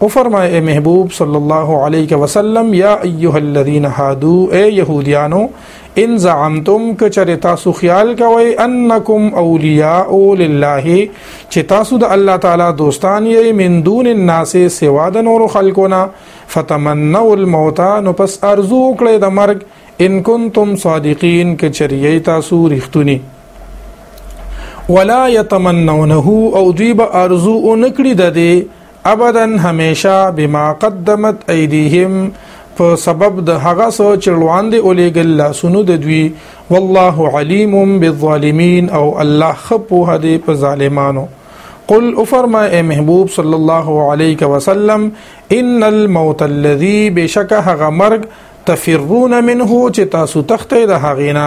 وفرمائے اے محبوب صلی اللہ علیہ وسلم یا ایوہ الذین حادو اے یہودیانو ان زعمتم کچر تاسو خیال کوئی انکم اولیاء للہ چی تاسو دا اللہ تعالی دوستان یی من دون الناس سوا دا نور خلقونا فتمنو الموتا نو پس ارزو کلی دا مرگ ان کنتم صادقین کچر یی تاسو رختونی ولا یتمنونه او دوی با ارزو نکڑی دا دی ابدا همیشه بما قدمت ایدیهم په سبب د هغه سو چې وړاندې اولېګل لاسونو د دوی والله علیم بالظالمین او الله خپو هدي په ظالمانو قل افرما اے محبوب صلی الله علیه وسلم ان الموت الذي بشک هغه مرګ تفرون منه چې تاسو تختې د هغینا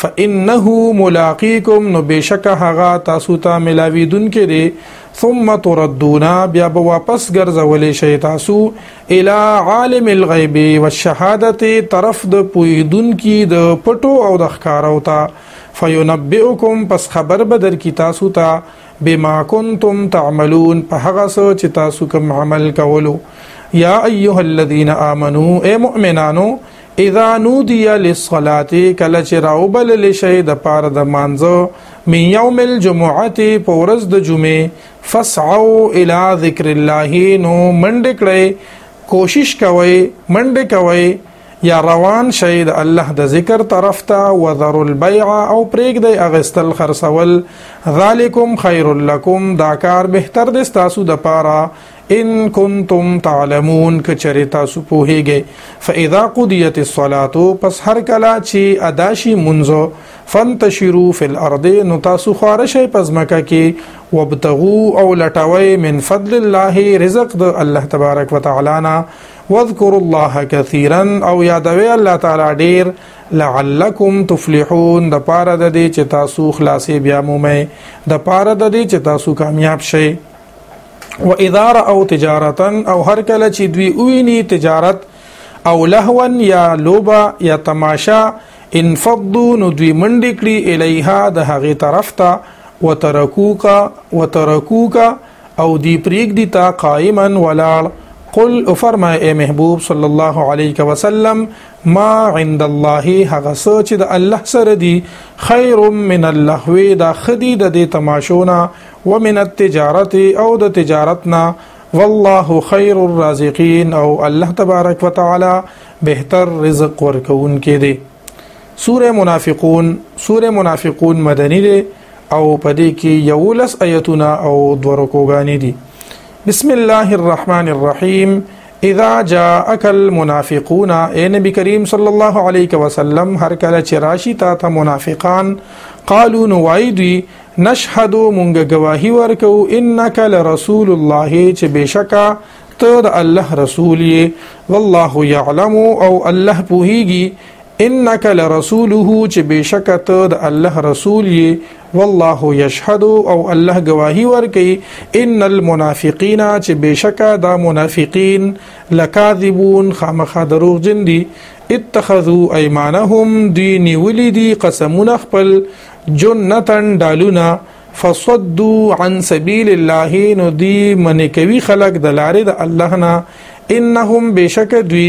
فانه ملاقیکم نو بشک هغه تاسو ته ملاوی دن کې دي ثم تردون بیا به واپس ګرځولې شي تاسو الی عالم الغیب والشهادته طرف د پویدون کی د پټو او د ښکارو ته فینبئکم پس خبر بدر کی تاسو ته بما کنتم تعملون په هغه څه چې تاسو کوم عمل کولو یا ایها الذین آمنو اے مؤمنانو اذا نودی للصلاه کله چې راوبل لشي د پار د مانځو من یوم الجمعه په ورځ د جمعې فسعوا الى ذکر الله نو منډ کړئ کوشش کوئ منډ کوئ یا روان شئ د الله د ذکر طرف ته وذر البيع او پرېږدئ اغستل خرڅول ذالکم خیر لکم دا کار بهتر دی ستاسو د پاره ان کنتم تعلمون کچری تاسو پوهیږئ فاذا قضیت الصلاه پس هر کلا چې ادا شي منځو فانتشروا فی الارض نو تاسو خاره شئ پس مکه کې وابتغوا او لټوي من فضل الله رزق د الله تبارک وتعالى واذکروا الله کثیرا او یادوي الله تعالی ډیر لعلکم تفلحون د پاره د دې چې تاسو خلاصې بیا مومې د پاره د دې چې تاسو کامیاب شئ و اداره او تجارتا او هر کله چې دوی ویني تجارت او لهوا یا لوبا یا تماشا انفضوا نو دوی منډې کړي الیها د هغه طرف ته وترکوکا وترکوکا او دی پریږدي تا قائما ولاړ قل فرمای اے محبوب صلی الله علیه وسلم ما عند الله هغه سوچ د الله سره دی خیر من اللهو دا خدی د دې تماشونا ومن التجارت او د تجارتنا والله خیر الرازقین او الله تبارک وتعالى بهتر رزق ورکون کې دی سوره منافقون سوره منافقون مدنی دی او په دې کې یولس آیتونه او دوه رکوګانې دي بسم الله الرحمن الرحیم اذا جاءك المنافقون اے نبی کریم صلی الله علیه وسلم هر کله چې راشي تا ته منافقان قالو نو وای دوی نشهد مونږ گواهی ورکو انک لرسول الله چې بشکا ته د الله رسول یې والله يعلم او الله پوهیږي انک لرسوله چې بشک ته د الله رسول یې والله یشهد او الله گواهی ورکي ان المنافقین چې بشک دا منافقین لکاذبون خامخا دروغ جن دي اتخذوا ايمانهم دی نیولی دی قسمونه خپل جنتن دالونا فصدوا عن سبيل الله نو دی منی کوي خلق د لارې د الله نه انهم بشک دوی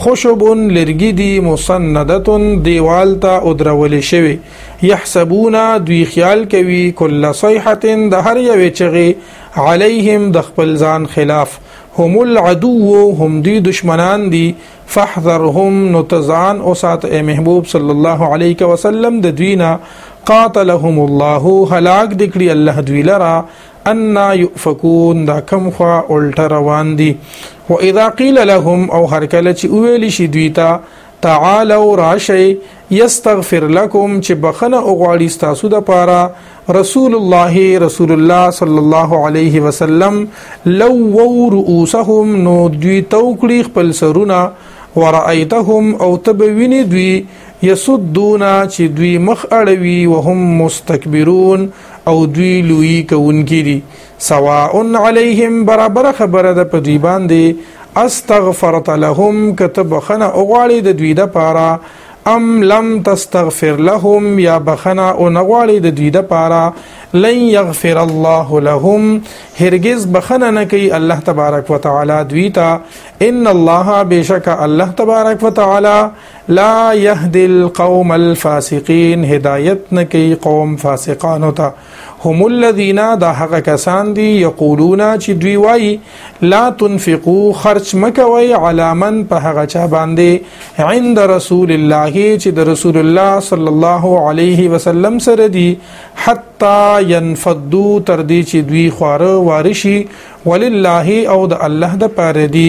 خشب لرګي دي مسنده دیوال ته ادرول شوی يحسبون دوی خیال کوي کل صيحه د هر یو چغي عليهم د خپل ځان خلاف هم العدو هم دوی دشمنان دي فاحذرهم نتزان او سات اي محبوب صلى الله عليه وسلم د دوینا قاتلهم الله هلاك دکړي الله دوی لرا ان يؤفكون دا کم خوا الټه روان دي و اذا قيل لهم او هر کله چې ویل شي دوی ته تعالوا راشي يستغفر لكم چې بخنه او غواړي تاسو د پاره رسول الله رسول الله صلى الله عليه وسلم لو رؤوسهم نو دوی توکړي خپل سرونه ورأيتهم او تبوینه دوی یسدون چې دوی مخ اړوي وهم مستكبرون او دوی لوی کوونکي دي سواء علیهم برابر خبره ده په دوی باندې استغفرت لهم کتب خنا اوغاړي د دوی د پاره ام لم تستغفر لهم یا بخنا او نغواړي د دوی د پاره لن یغفر الله لهم هرگز بخنه نه کوي الله تبارک وتعالى دوی ته ان الله بشک الله تبارک وتعالى لا يهدي القوم الفاسقين هدايت نکي قوم فاسقانو ته هم الذين دا هغه کسان دي يقولون چې دوی وایي لا تنفقوا خرج مکوي على من په هغه چا باندې عند رسول الله چې د رسول الله صلى الله عليه وسلم سره دي حتا ينفدوا تر دې چې دوی خواره وارشي ولله او د الله د پاره دي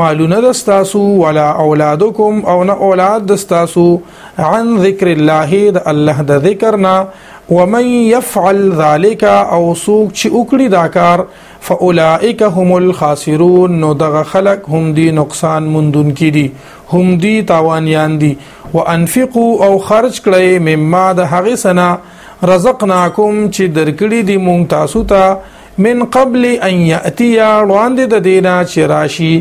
مالونه د ستاسو ولا اولادکم او نه اولاد د ستاسو عن ذکر الله د الله د ذکر نه ومن يفعل ذلك او سوق چې وکړي دا کار فاولائک هم الخاسرون نو دغه خلق هم دي نقصان مندون کې دي هم دي تاوانيان دي وانفقوا او خرج کړئ مما د هغه سنا رزقناکم چې درکړي دي مونږ تاسو ته من قبل ان یاتی وړاندې د دینا چې راشي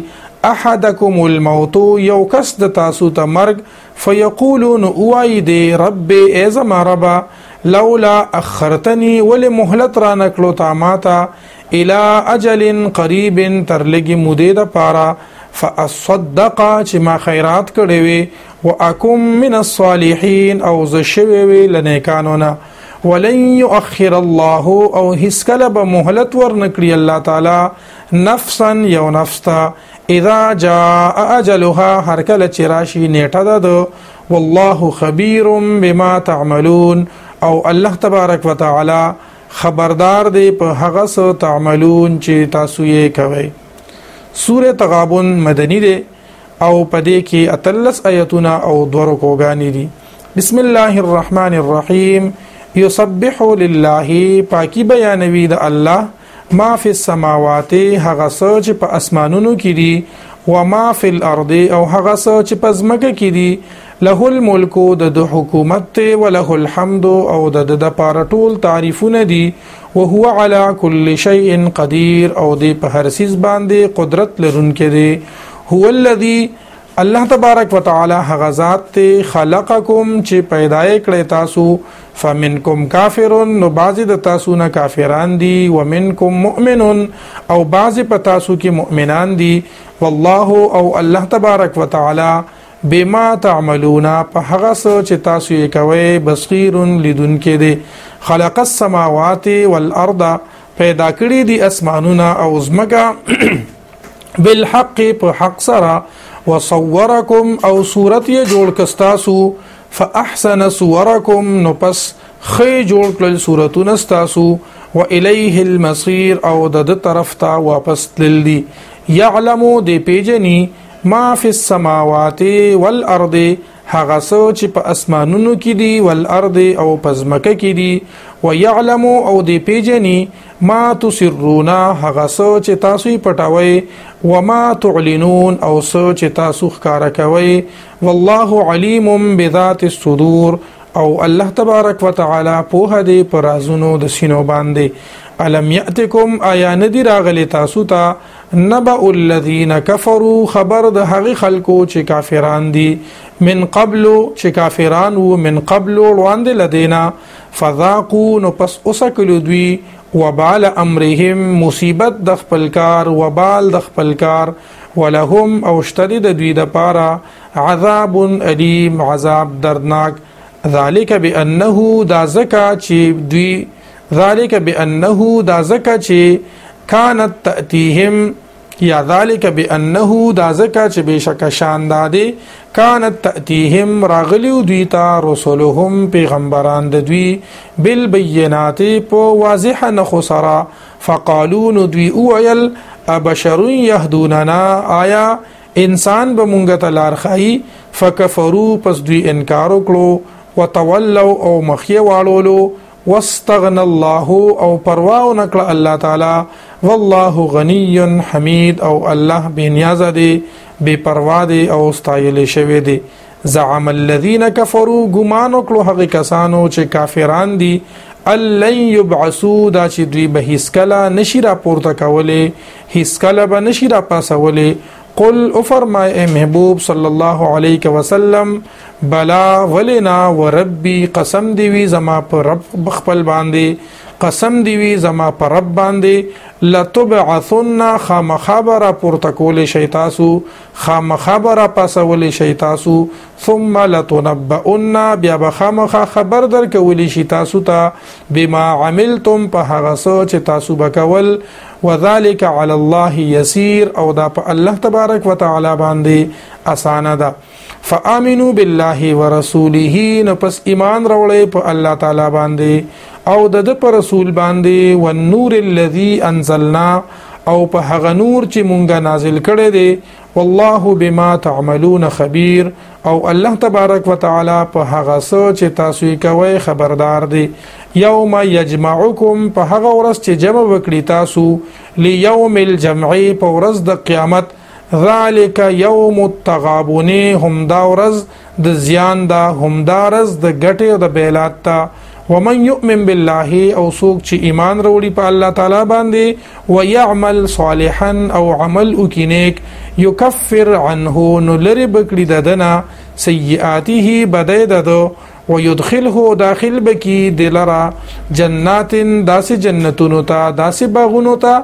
احدکم الموت یو کس د تاسو ته مرګ فیقولون اوای دی رب ایز ما ربا لولا اخرتنی ول مهلت را نکلو تا ماتا الى اجل قریب تر لګي مودې د پاره فاصدق چې ما خیرات کړې وي واکم من الصالحین او زه شوي وي لنیکانو نه ولن يؤخر الله او هیڅ کله به مهلت ورنکړي الله تعالی نفسا یو نفس ته اذا جاء اجلها هر کله چې راشي نیټه ده والله خبير بما تعملون او الله تبارک وتعالى خبردار دی په هغه څه تعملون چې تاسو یې کوئ سوره تغابن مدنی دی او په دې کې اتلس آیتونه او دوه رکوګانې دي بسم الله الرحمن الرحیم یسبح لله پاکی بیانوي د الله ما فی السماوات هغه څه چې په اسمانونو کې دي و ما فی الارض او هغه څه چې په ځمکه کې دي له الملک د حکومت ته وله الحمد او د د پاره ټول تعریفونه دي وهو على كل شيء قدير او دی په هر سیز باندې قدرت لرونکي دی هو الذي الله تبارک وتعالى هغه ذات ته خلقکم چې پیدا کړی تاسو فمنکم کافرون نو بعضی د تاسو نه کافران دي ومنکم مؤمنون او بعضی په تاسو کې مؤمنان دي والله او الله تبارک وتعالى بما تعملون په هغه څه چې تاسو یې کوي بصیر لیدونکې دی خلق السماوات والارض پیدا کړی دی اسمانونه او زمګه بالحق په حق سره وصورکم او صورت یې جوړ کستاسو فاحسن صورکم نو پس خې جوړ کړل صورتونه ستاسو و الیه المصير او د طرف ته واپس تللی يعلم د پیجنی ما فی السماوات والارض هغه څه چې په اسمانونو کې دي والارض او په ځمکه کې دي ويعلم او دی پیجنی ما تسرون هغه څه چې تاسو پټوي وما تعلنون او څه چې تاسو ښکارا کوي والله علیم بذات الصدور او الله تبارک وتعالى په دې پرازونو د سینو باندې الم یاتکم آیا ندی راغلی تاسو ته تا نبأ الذين كفروا خبر د هغه خلکو چې کافران دي من قبل چې کافران وو من قبل وړاند لدینا فذاقوا نو پس اوسکلو دوی وبال امرهم مصیبت د خپل کار وبال د خپل کار ولهم او اشتري د دوی د پاره عذاب الیم عذاب دردناک ذالک بانه دا زکا چې دوی ذالک بانه دا زکه چې کانت تاتیهم یا ذالک بانه دا زکه چې بشک شان داده کانت تاتیهم راغلیو دوی ته رسولهم پیغمبران د دوی بل بینات په واضح نخو سره فقالون دوی اویل ابشر یهدوننا آیا انسان به مونږ ته لار خایي فکفرو پس دوی انکار وکړو وتولوا او مخیه واړولو واستغنى الله او پروا ونه کړه الله تعالی والله غنی حمید او الله بے نیاز دی بے پروا دی او ستایل شوی دی زعم الذين كفروا ګمان وکړو هغه کسانو چې کافران دي الین یبعثو دا چې دوی به هیڅ کله نشي راپورته کولی هیڅ کله به نشي راپاسولی قل او فرمای اے محبوب صلی الله علیه وسلم بلا ولنا وربي قسم دی وی زما پر رب بخپل باندې قسم دی وی زما پر رب باندې لتبعثن خامخبر پورته کول شي تاسو خامخبر پاسول شي تاسو ثم لتنبؤن بیا بخامخ خبر در کول شي تاسو ته بما عملتم په هغه څه چې تاسو بکول وذالک علی الله یسیر او دا په الله تبارک وتعالى باندې اسانه ده فآمنو بالله ورسوله نو پس ایمان راوړی په الله تعالی باندې او د د پر رسول باندې والنور الذي انزلنا او په هغه نور چې مونږه نازل کړی دی والله بما تعملون خبير او الله تبارک وتعالى په هغه څه چې تاسو یې کوی خبردار دی یوم یجمعکم په هغه ورځ چې جمع وکړي تاسو لیوم الجمع په ورځ د قیامت ذالک یوم التغابن همدا ورځ د زیان دا همدا ورځ د ګټې او د بیلات ته ومن يؤمن بالله او سوق چې ایمان وروړي په الله تعالی باندې ويعمل صالحا او عمل وکینیک يكفر عنه نو لری بکړي ددنه سیئاته بدای ددو ويدخله داخل بکی دلرا جنات داس جنتونو ته داس باغونو ته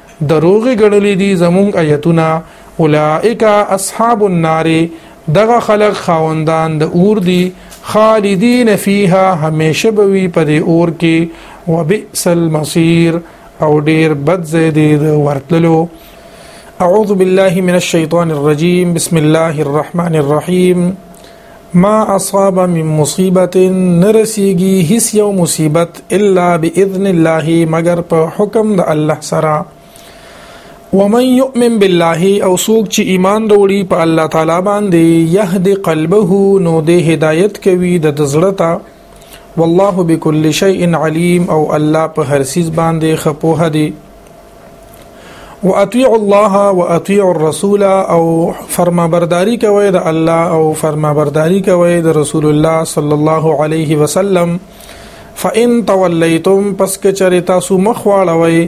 دروغ ګڼلې دي زمونږ آیتونه اولئک اصحاب النار دغه خلق خاوندان د اور دي خالدین فیها همیشه به وي په دې اور کې وبئس المصير او ډیر بد ځای دی د ورتللو اعوذ بالله من الشیطان الرجیم بسم الله الرحمن الرحیم ما اصاب من مصیبت نه رسیږي هیڅ یو مصیبت الا باذن الله مگر په حکم د الله سره ومن يؤمن بالله او سوق چې ایمان وروړي په الله تعالی باندې يهدي قلبه نو د هدایت کوي د زړه ته والله بكل شيء عليم او الله په هر سیز باندې خپوه دی واطيعوا الله واطيعوا الرسول او فرما برداری کوي د الله او فرما برداری کوي د رسول الله صلى الله عليه وسلم فان توليتم پس کچری تاسو مخواړوي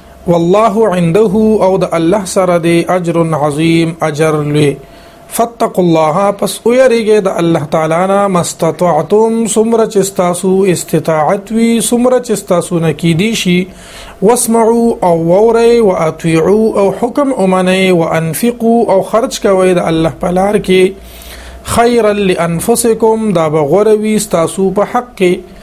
والله عنده او د الله سره دی اجر عظیم اجر لوی فتقوا الله پس او یریږئ د الله تعالی نه مستطعتم سمره چې تاسو استطاعت وي سمره چې تاسو نه کیدی شي واسمعوا او وورئ واطيعوا او حکم امنئ وانفقوا او خرج کوئ د الله په لار کې خيرا لانفسکم دا بغوروي تاسو په حق کې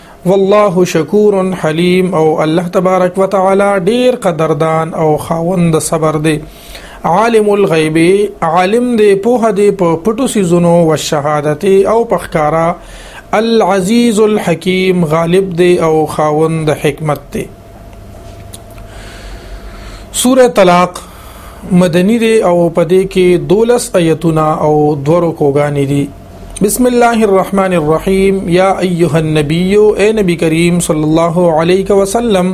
والله شکور حلیم او الله تبارک وتعالى ډیر قدردان او خاوند صبر دی عالم الغیب عالم دی په دې په پټو سيزونو او شهادت او پخکارا العزیز الحکیم غالب دی او خاوند حکمت دی سوره طلاق مدنی دی او په دې کې 12 آیتونه او دوه رکوګانې دي بسم الله الرحمن الرحيم يا ايها النبي اي نبي كريم صلى الله عليه وسلم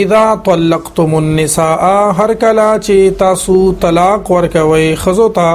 اذا طلقتم النساء هر کلا چې تاسو طلاق ورکوي خزو ته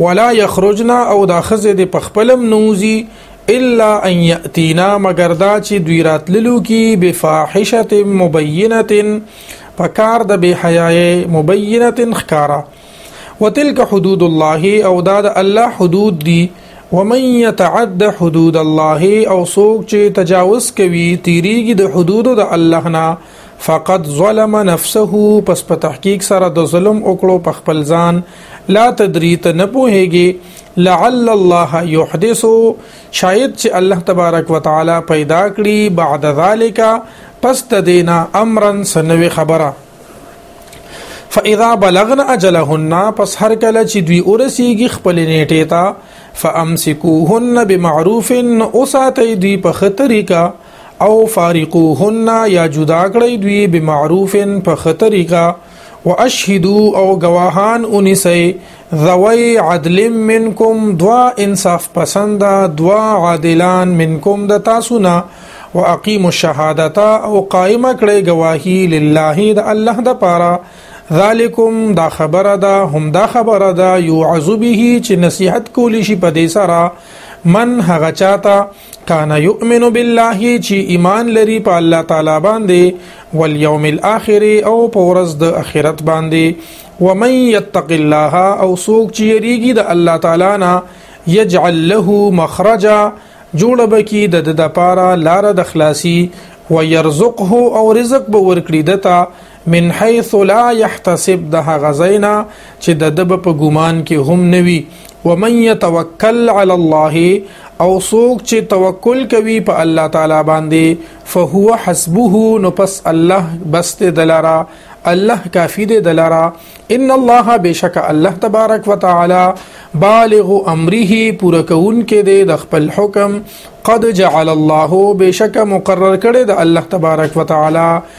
ولا یخرجنا او دا خزه د پخپلم نوزی الا ان یاتینا مگر دا چې دوی راتللو کی بفاحشه مبینه پکار د بے حیاي مبینه خکارا وتلك حدود الله او دا د الله حدود دي ومن يتعد حدود الله او سوق چې تجاوز کوي تیریږي د حدود د الله نه فقط ظلم نفسه پس په تحقیق سره د ظلم وکړو په خپل ځان لا تدری ته نه پوهیږي لعل الله يحدث شاید چې الله تبارک وتعالى پیدا کړي بعد ذالک پس د دینا امرا سنوي خبره فاذا بلغنا اجلهن پس هر کله چې دوی ورسیږي خپل نیټه ته فامسکوهن بمعروف اوساتې دوی په خطرې کا او فارقوهن یا جدا کړی دوی بمعروف په خطرېګه واشهدو او گواهان اونیسی ذوی عدل منکم دوا انصاف پسند دوا عادلان منکم د تاسو نه واقیم الشهادت او قائم کړی گواهی لله د الله د پاره ذالکم دا خبره ده هم دا خبره ده یعذ به چې نصیحت کولی شي په دې سره من هغه چاته کان یؤمن بالله چې ایمان لري په الله تعالی باندې والیوم الاخر او په ورځ د اخرت باندې ومن یتق الله او سوق چې یریږي د الله تعالی نه یجعل له مخرجا جوړ بکی د د لپاره لار د خلاصي ويرزقه او رزق به ورکړي دتا من حيث لا يحتسب ده غزينا چې د دب په ګمان کې هم نوي ومن يتوکل على الله او څوک چې توکل کوي په الله تعالی باندې فهو حسبه نو پس الله بس ته دلارا الله کافی دی دلارا ان الله بشک الله تبارک وتعالى بالغ امره پوره کون کې دی د خپل حکم قد جعل الله بشک مقرر کړی د الله تبارک وتعالى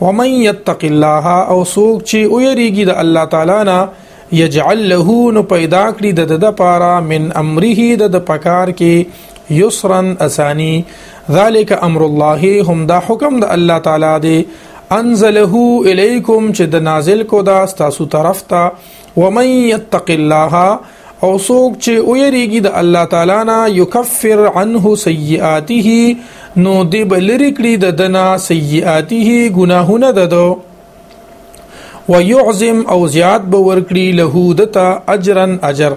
ومن يتق الله او سوق چې او یریږي د الله تعالی نه یجعل له نو پیدا کړی د د پاره من امره د د پکار کې یسرا اسانی ذالک امر الله هم دا حکم د الله تعالی دی انزله الیکم چې د نازل کو دا تاسو طرف ته تا ومن يتق الله او څوک چې ویریږي د الله تعالی نه یکفر عنه سیئاته نو دی بلری کړي د دنا سیئاته ګناهونه ددو ويعزم او زیاد به ورکړي له دتا اجرا اجر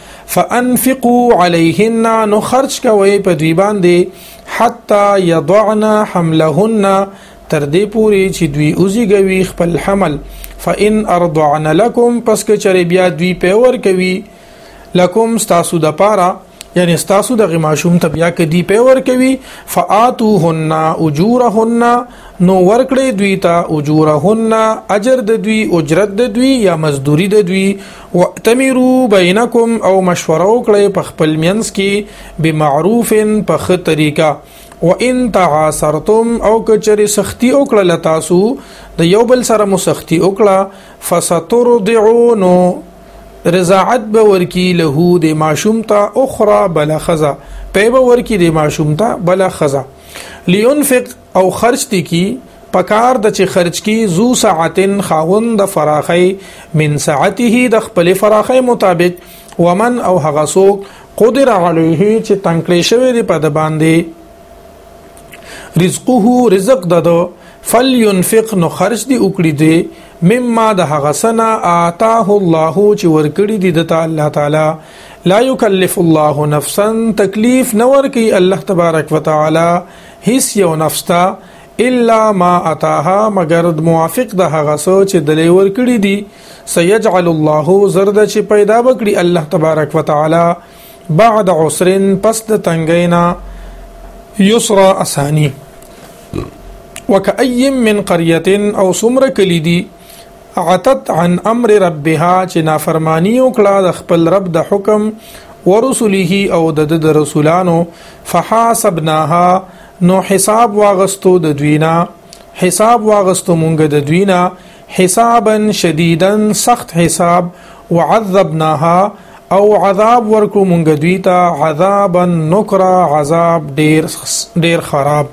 فانفقوا عليهن نو خرج کوي په دوی باندې حتا يضعن حملهن تر دې پوري چې دوی اوزیږي خپل حمل فان ارضعن لكم پس که چرې بیا دوی پیور کوي لکم ستاسو د پاره یعنی ستاسو د غماشوم ته بیا کدی پیور کوي فاتوهن اجورهن نو ورکړې دوی ته اجورهن اجر د دوی اجرت د دوی یا مزدوری د دوی واتمرو بینکم او مشوره وکړئ په خپل منځ کې بمعروف په خه طریقه وان تعاصرتم او کچری سختی وکړه تاسو د یو بل سره مو سختی وکړه فسترضعون رضاعت به ورکی له د ماشوم ته اخرى بل خزه پیبه ورکی د ماشوم ته بل خزه لینفق او خرج تی کی پکار د چې خرج کی زو ساعتن خاوند د فراخی من ساعته د خپل فراخی مطابق ومن او هغه سوک قدر علیه چې تنکړې شوی دی په د باندې رزقه رزق ددو فلینفق نو خرج دی وکړي دی مما د هغه سنا آتاه الله چې ورکړي دی د الله تعالی لا یکلف الله نفسا تکلیف نور کوي الله تبارک وتعالى هیڅ یو نفس ته الا ما اتاها مگر موافق د هغه سو چې د لیور کړی دی سيجعل الله زرد چې پیدا وکړي الله تبارک وتعالى بعد عسر پس د تنگینا یسرا اسانی وکأي من قريه او سمر کلی دی عتت عن امر ربها چې نافرمانی وکړه د خپل رب د حکم ورسله او د د رسولانو فحاسبناها نو حساب واغستو د دوینا حساب واغستو مونږ د دوینا حسابا شدیدا سخت حساب وعذبناها او عذاب ورکو مونږ دوی ته عذابا نکرا عذاب ډیر ډیر خراب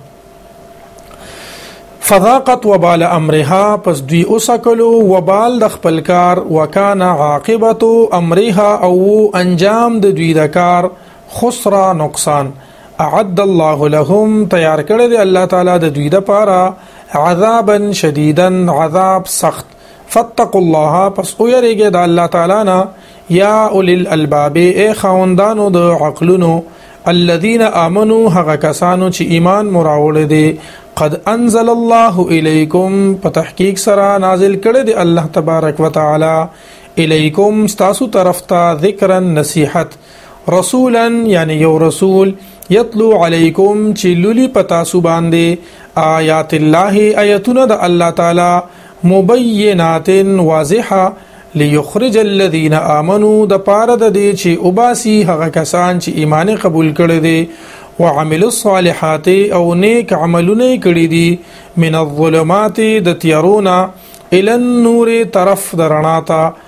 فذاقت وبال امرها پس دوی اوسکلو وبال د خپل کار وکانا عاقبت امرها او انجام د دوی د کار خسرا نقصان اعد الله لهم تیار کړی دی الله تعالی د دوی د پاره عذابا شدیدا عذاب سخت فتقوا الله پس او یریږي د الله تعالی نه یا اول الالباب ای خوندانو د عقلونو الذين امنوا هغه کسانو چې ایمان مراوړ دي قد انزل الله الیکم په تحقیق سره نازل کړي دي الله تبارک وتعالى الیکم تاسو طرف ته ذکرن نصیحت رسولا یعنی یو رسول یتلو علیکم چې لولي پتا سو باندې آیات الله آیتونه د الله تعالی مبینات واضحه ليخرج الذين امنوا د پاره د دې چې وباسي هغه کسان چې ایمان قبول کړي دي وعمل الصالحات او نیک عملونه کړي دي من الظلمات د تیارونه الى النور طرف درنا ته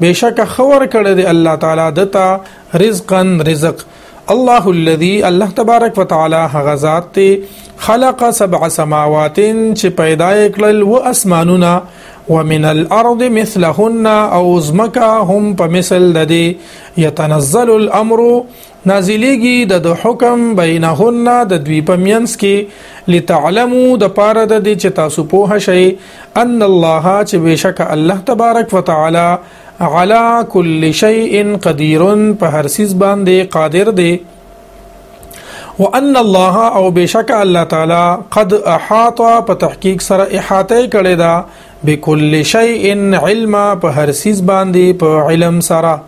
بشک خور کړه دی الله تعالی دتا رزقا رزق الله الذي الله تبارک وتعالى هغه ذات ته خلق سبع سماوات چې پیدا کړل و اسمانونه ومن الارض مثلهن او زمکا هم په مثل د دې يتنزل الامر نازلیږي د د حکم بینهن د دوی په مینس کې لتعلمو د پاره د دې چې تاسو پوه شئ ان الله چې بشک الله تبارک وتعالى على كل شيء قدير په هر سیز باندې قادر دی وان الله او بشک الله تعالی قد احاط په تحقیق سره احاطه کړی دا بكل شيء علما په هر سیز باندې په علم سره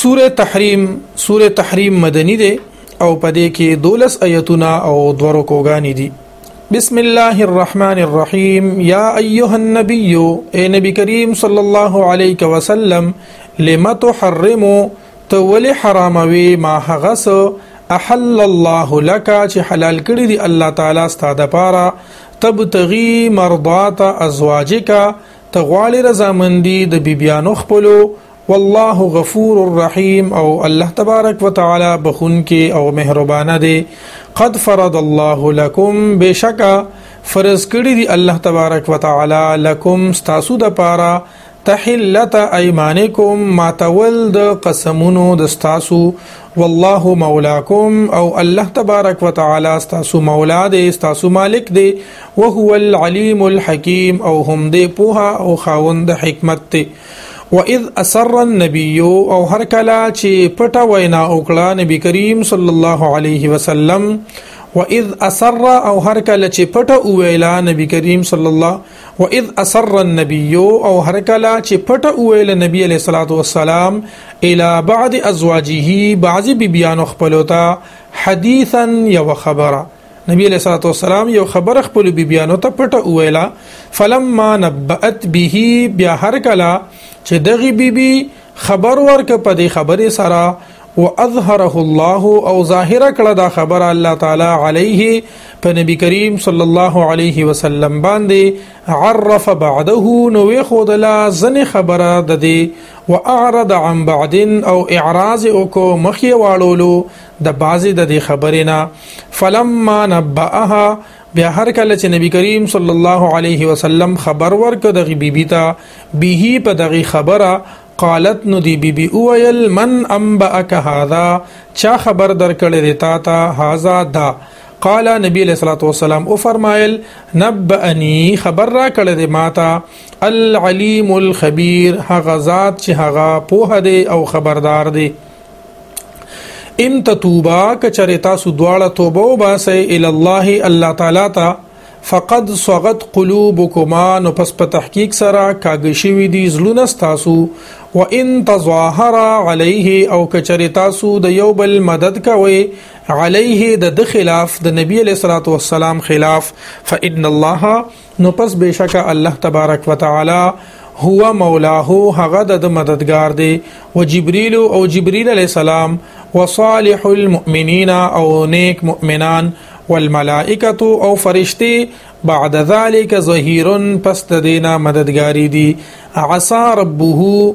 سوره تحریم سوره تحریم مدنی ده او پدې کې دولس آیتونه او دوه رکوګانی دي بسم الله الرحمن الرحيم يا ايها النبي اي نبي كريم صلى الله عليه وسلم لما تحرم تولي حراموي ما هغس احل الله لك چې حلال کړی دی الله تعالی ستاده پاره تبتغي مرضات ازواجك ته غواړي رضامندي د بیبيانو خپلو والله غفور الرحیم او الله تبارک وتعالى بخون کې او مهربانه دی قد فرض الله لكم بشکا فرض کړی دی الله تبارک وتعالى لكم تاسو د پاره تحلت ايمانكم ما تول د قسمونو د تاسو والله مولاکم او الله تبارک وتعالى ستاسو مولا دی ستاسو مالک دی وهو العلیم الحکیم او هم دی پوها او خاوند حکمت دی واذ اسر النبي او هر کله چې پټه وینا وکړه نبی کریم صلی الله علیه وسلم واذ اسر او هر کله چې پټه ویلا نبی کریم صلی الله و اذ اسر النبي او هر کله چې پټه ویل نبی علیہ الصلوۃ والسلام الی بعض ازواجه بعض بیبیانو خپل ته حدیثا یو خبره نبی علیہ الصلوۃ والسلام یو خبره خپل بیبیانو ته پټه ویلا فلما نبأت به بیا هر کله چې دغه بیبي بی خبر ورک په دې خبرې سره واظهره الله او ظاهر کړه دا خبر الله تعالی علیه په نبی کریم صلی الله علیه وسلم باندې عرف بعده نو خود لا زن خبره د دې واعرض عن بعد او اعراض او کو مخی واړولو د بازي د دې خبرې نه فلما نبأها بیا هر کله چې نبی کریم صلی الله علیه وسلم خبر ورک دغه بیبی ته به په دغه خبره قالت نو دی بیبی اویل من انبأک هذا چا خبر درکړی دی تا ته هاذا دا قال نبی علیہ الصلوۃ والسلام او فرمایل نبأنی خبر را کړی دی ماته العلیم الخبیر هغه ذات چې هغه په هده او خبردار دی ان تتوبا کچره تاسو دواړه توبه وباسئ ال الله الله تعالی ته فقد صغت قلوبكما نو پس په تحقیق سره کاږي شوی دي زلون تاسو و ان تظاهر عليه او کچره تاسو د یو بل مدد کوي عليه د خلاف د نبی له صلوات والسلام خلاف فان الله نو پس بشک الله تبارک وتعالى هو مولاه هغه د مددگار دی او جبريل او جبريل عليه السلام وصالح المؤمنين او نیک مؤمنان والملائکه او فرشتي بعد ذلك ظهير پس دینه مددگاری دی عسى ربه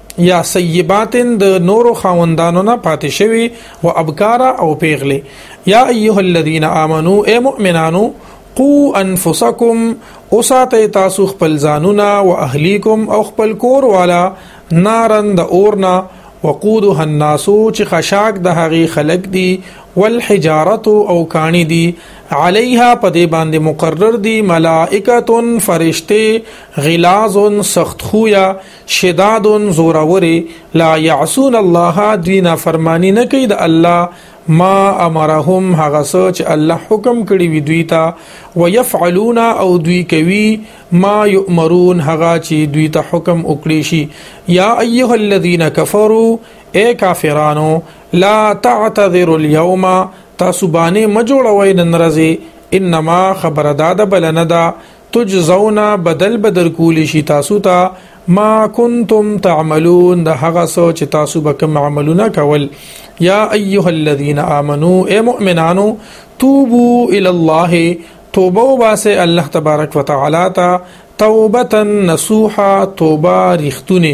یا سیباتن د نورو خاوندانو نه پاتې شوی و ابکارا او پیغله یا ایه الذین آمنو ای مؤمنانو قو انفسکم اوساته تاسو خپل ځانونه او اهلیکم او خپل کور والا نارن د اورنا وقودها الناس چې خشاک د هغه خلق دي والحجارت او کانی دي علیها په دې باندې مقرر دي ملائکه فرشته غلاظ سخت خویا شداد زوروري لا يعصون الله دوی نافرمانی نه کوي د الله ما امرهم هغه څه چې الله حکم کړی وي دوی ته ويفعلون او دوی کوي ما يؤمرون هغه چې دوی ته حکم وکړي شي یا ايها الذين كفروا اي کافرانو لا تعتذروا اليوم تاسو باندې مجوړوي نن ورځې انما خبر داده بل نه ده تجزونا بدل بدر کولی شي تاسو ته ما کنتم تعملون د هغه سو چې تاسو به کوم عملونه کول یا ایها الذين امنو اے مؤمنانو توبو ال الله توبه واسه الله تبارک وتعالى ته توبه نصوحه توبه رښتونه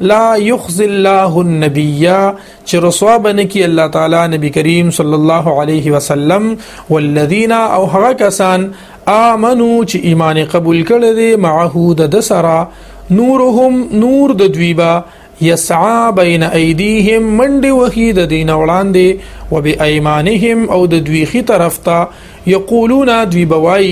لا يخزي الله النبي چې رسوا بنکی الله تعالی نبی کریم صلی الله علیه وسلم والذین او هغه کسان امنو چې ایمان قبول کړي دي معه د سرا نورهم نور د دویبا یسعا بین ایدیهم منډي وهی د دین وړاندې وبایمانهم او د دوی خي طرف ته یقولون دوی بوای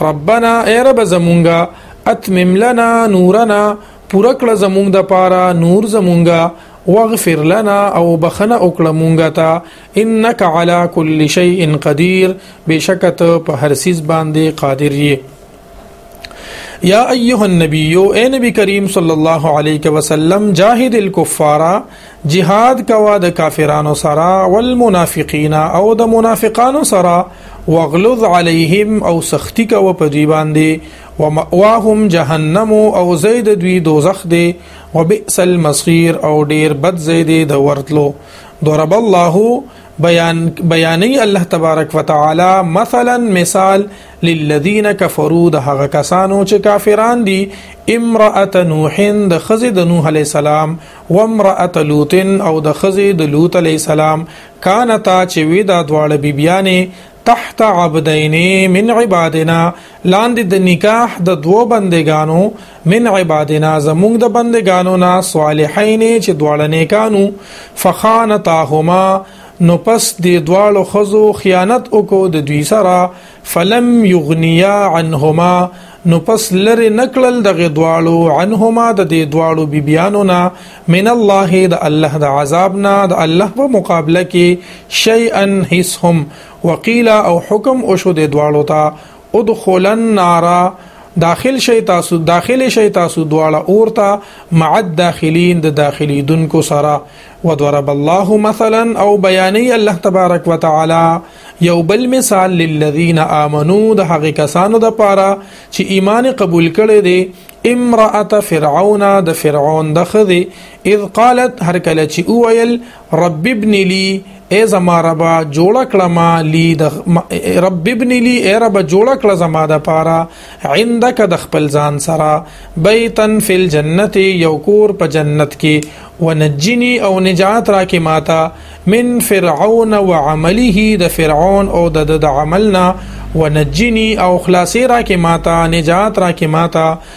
ربنا ای رب زمونږه اتمم لنا نورنا پوره کړه زمونږ د پاره نور زمونږه واغفر لنا او بخنه وکړه مونږه ته انك على كل شيء قدير بشکت په هر سیز باندې قادر یې یا ایها النبی اے نبی کریم صلی الله علیه وسلم جاهد الكفار جهاد کوا د کافرانو سره والمنافقین او د منافقانو سره واغلظ علیهم او سختی کوا په دی باندې ومأواهم جهنم او ځای د دوی دوزخ دی وبئس المصير او ډیر بد ځای دی د ورتلو ضرب الله بیان بیانې الله تبارک وتعالى مثلا مثال للذین کفروا د هغه کسانو چې کافران دي امراه نوح د خزې د نوح علی السلام و امراه لوط او د خزې د لوط علی السلام کانتا چې وی دا دواړه بیبیانې تحت عبدین من عبادنا لاندې د نکاح د دوو بندګانو من عبادنا زمونږ د بندګانو نه صالحین چې دواړه نیکانو فخانتاهما نو پس دی دواړو خزو خیانت وکړو د دوی سره فلم یغنیا عنهما نو پس لری نکړل د غدواړو عنهما د دې دواړو بیبیانو نه من الله د الله د عذاب نه د الله په مقابله کې شیئا هیڅ هم وقیل او حکم وشو د دواړو ته ادخل النار داخل شي تاسو داخل شي تاسو دواړه اورته مع الداخلين د داخلي دونکو سره وضرب الله مثلا او بیانې الله تبارک وتعالى یو بل مثال للذین آمنو د هغه کسانو د پاره چې ایمان قبول کړي دي امرأه فرعون د فرعون د خدي اذ قالت هر کله چې وویل رب ابن لي اے زما رب جوړ کړه ما لي د رب ابن لي اے رب جوړ کړه زما د پاره عندك د خپل ځان سره بيتن فی الجنت یو کور په جنت کې ونجني او نجات راکې ماتا من فرعون وعمله د فرعون او د د عملنا ونجني او خلاصې راکې ماتا نجات راکې ماتا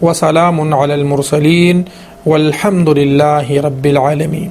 وسلام على المرسلين والحمد لله رب العالمين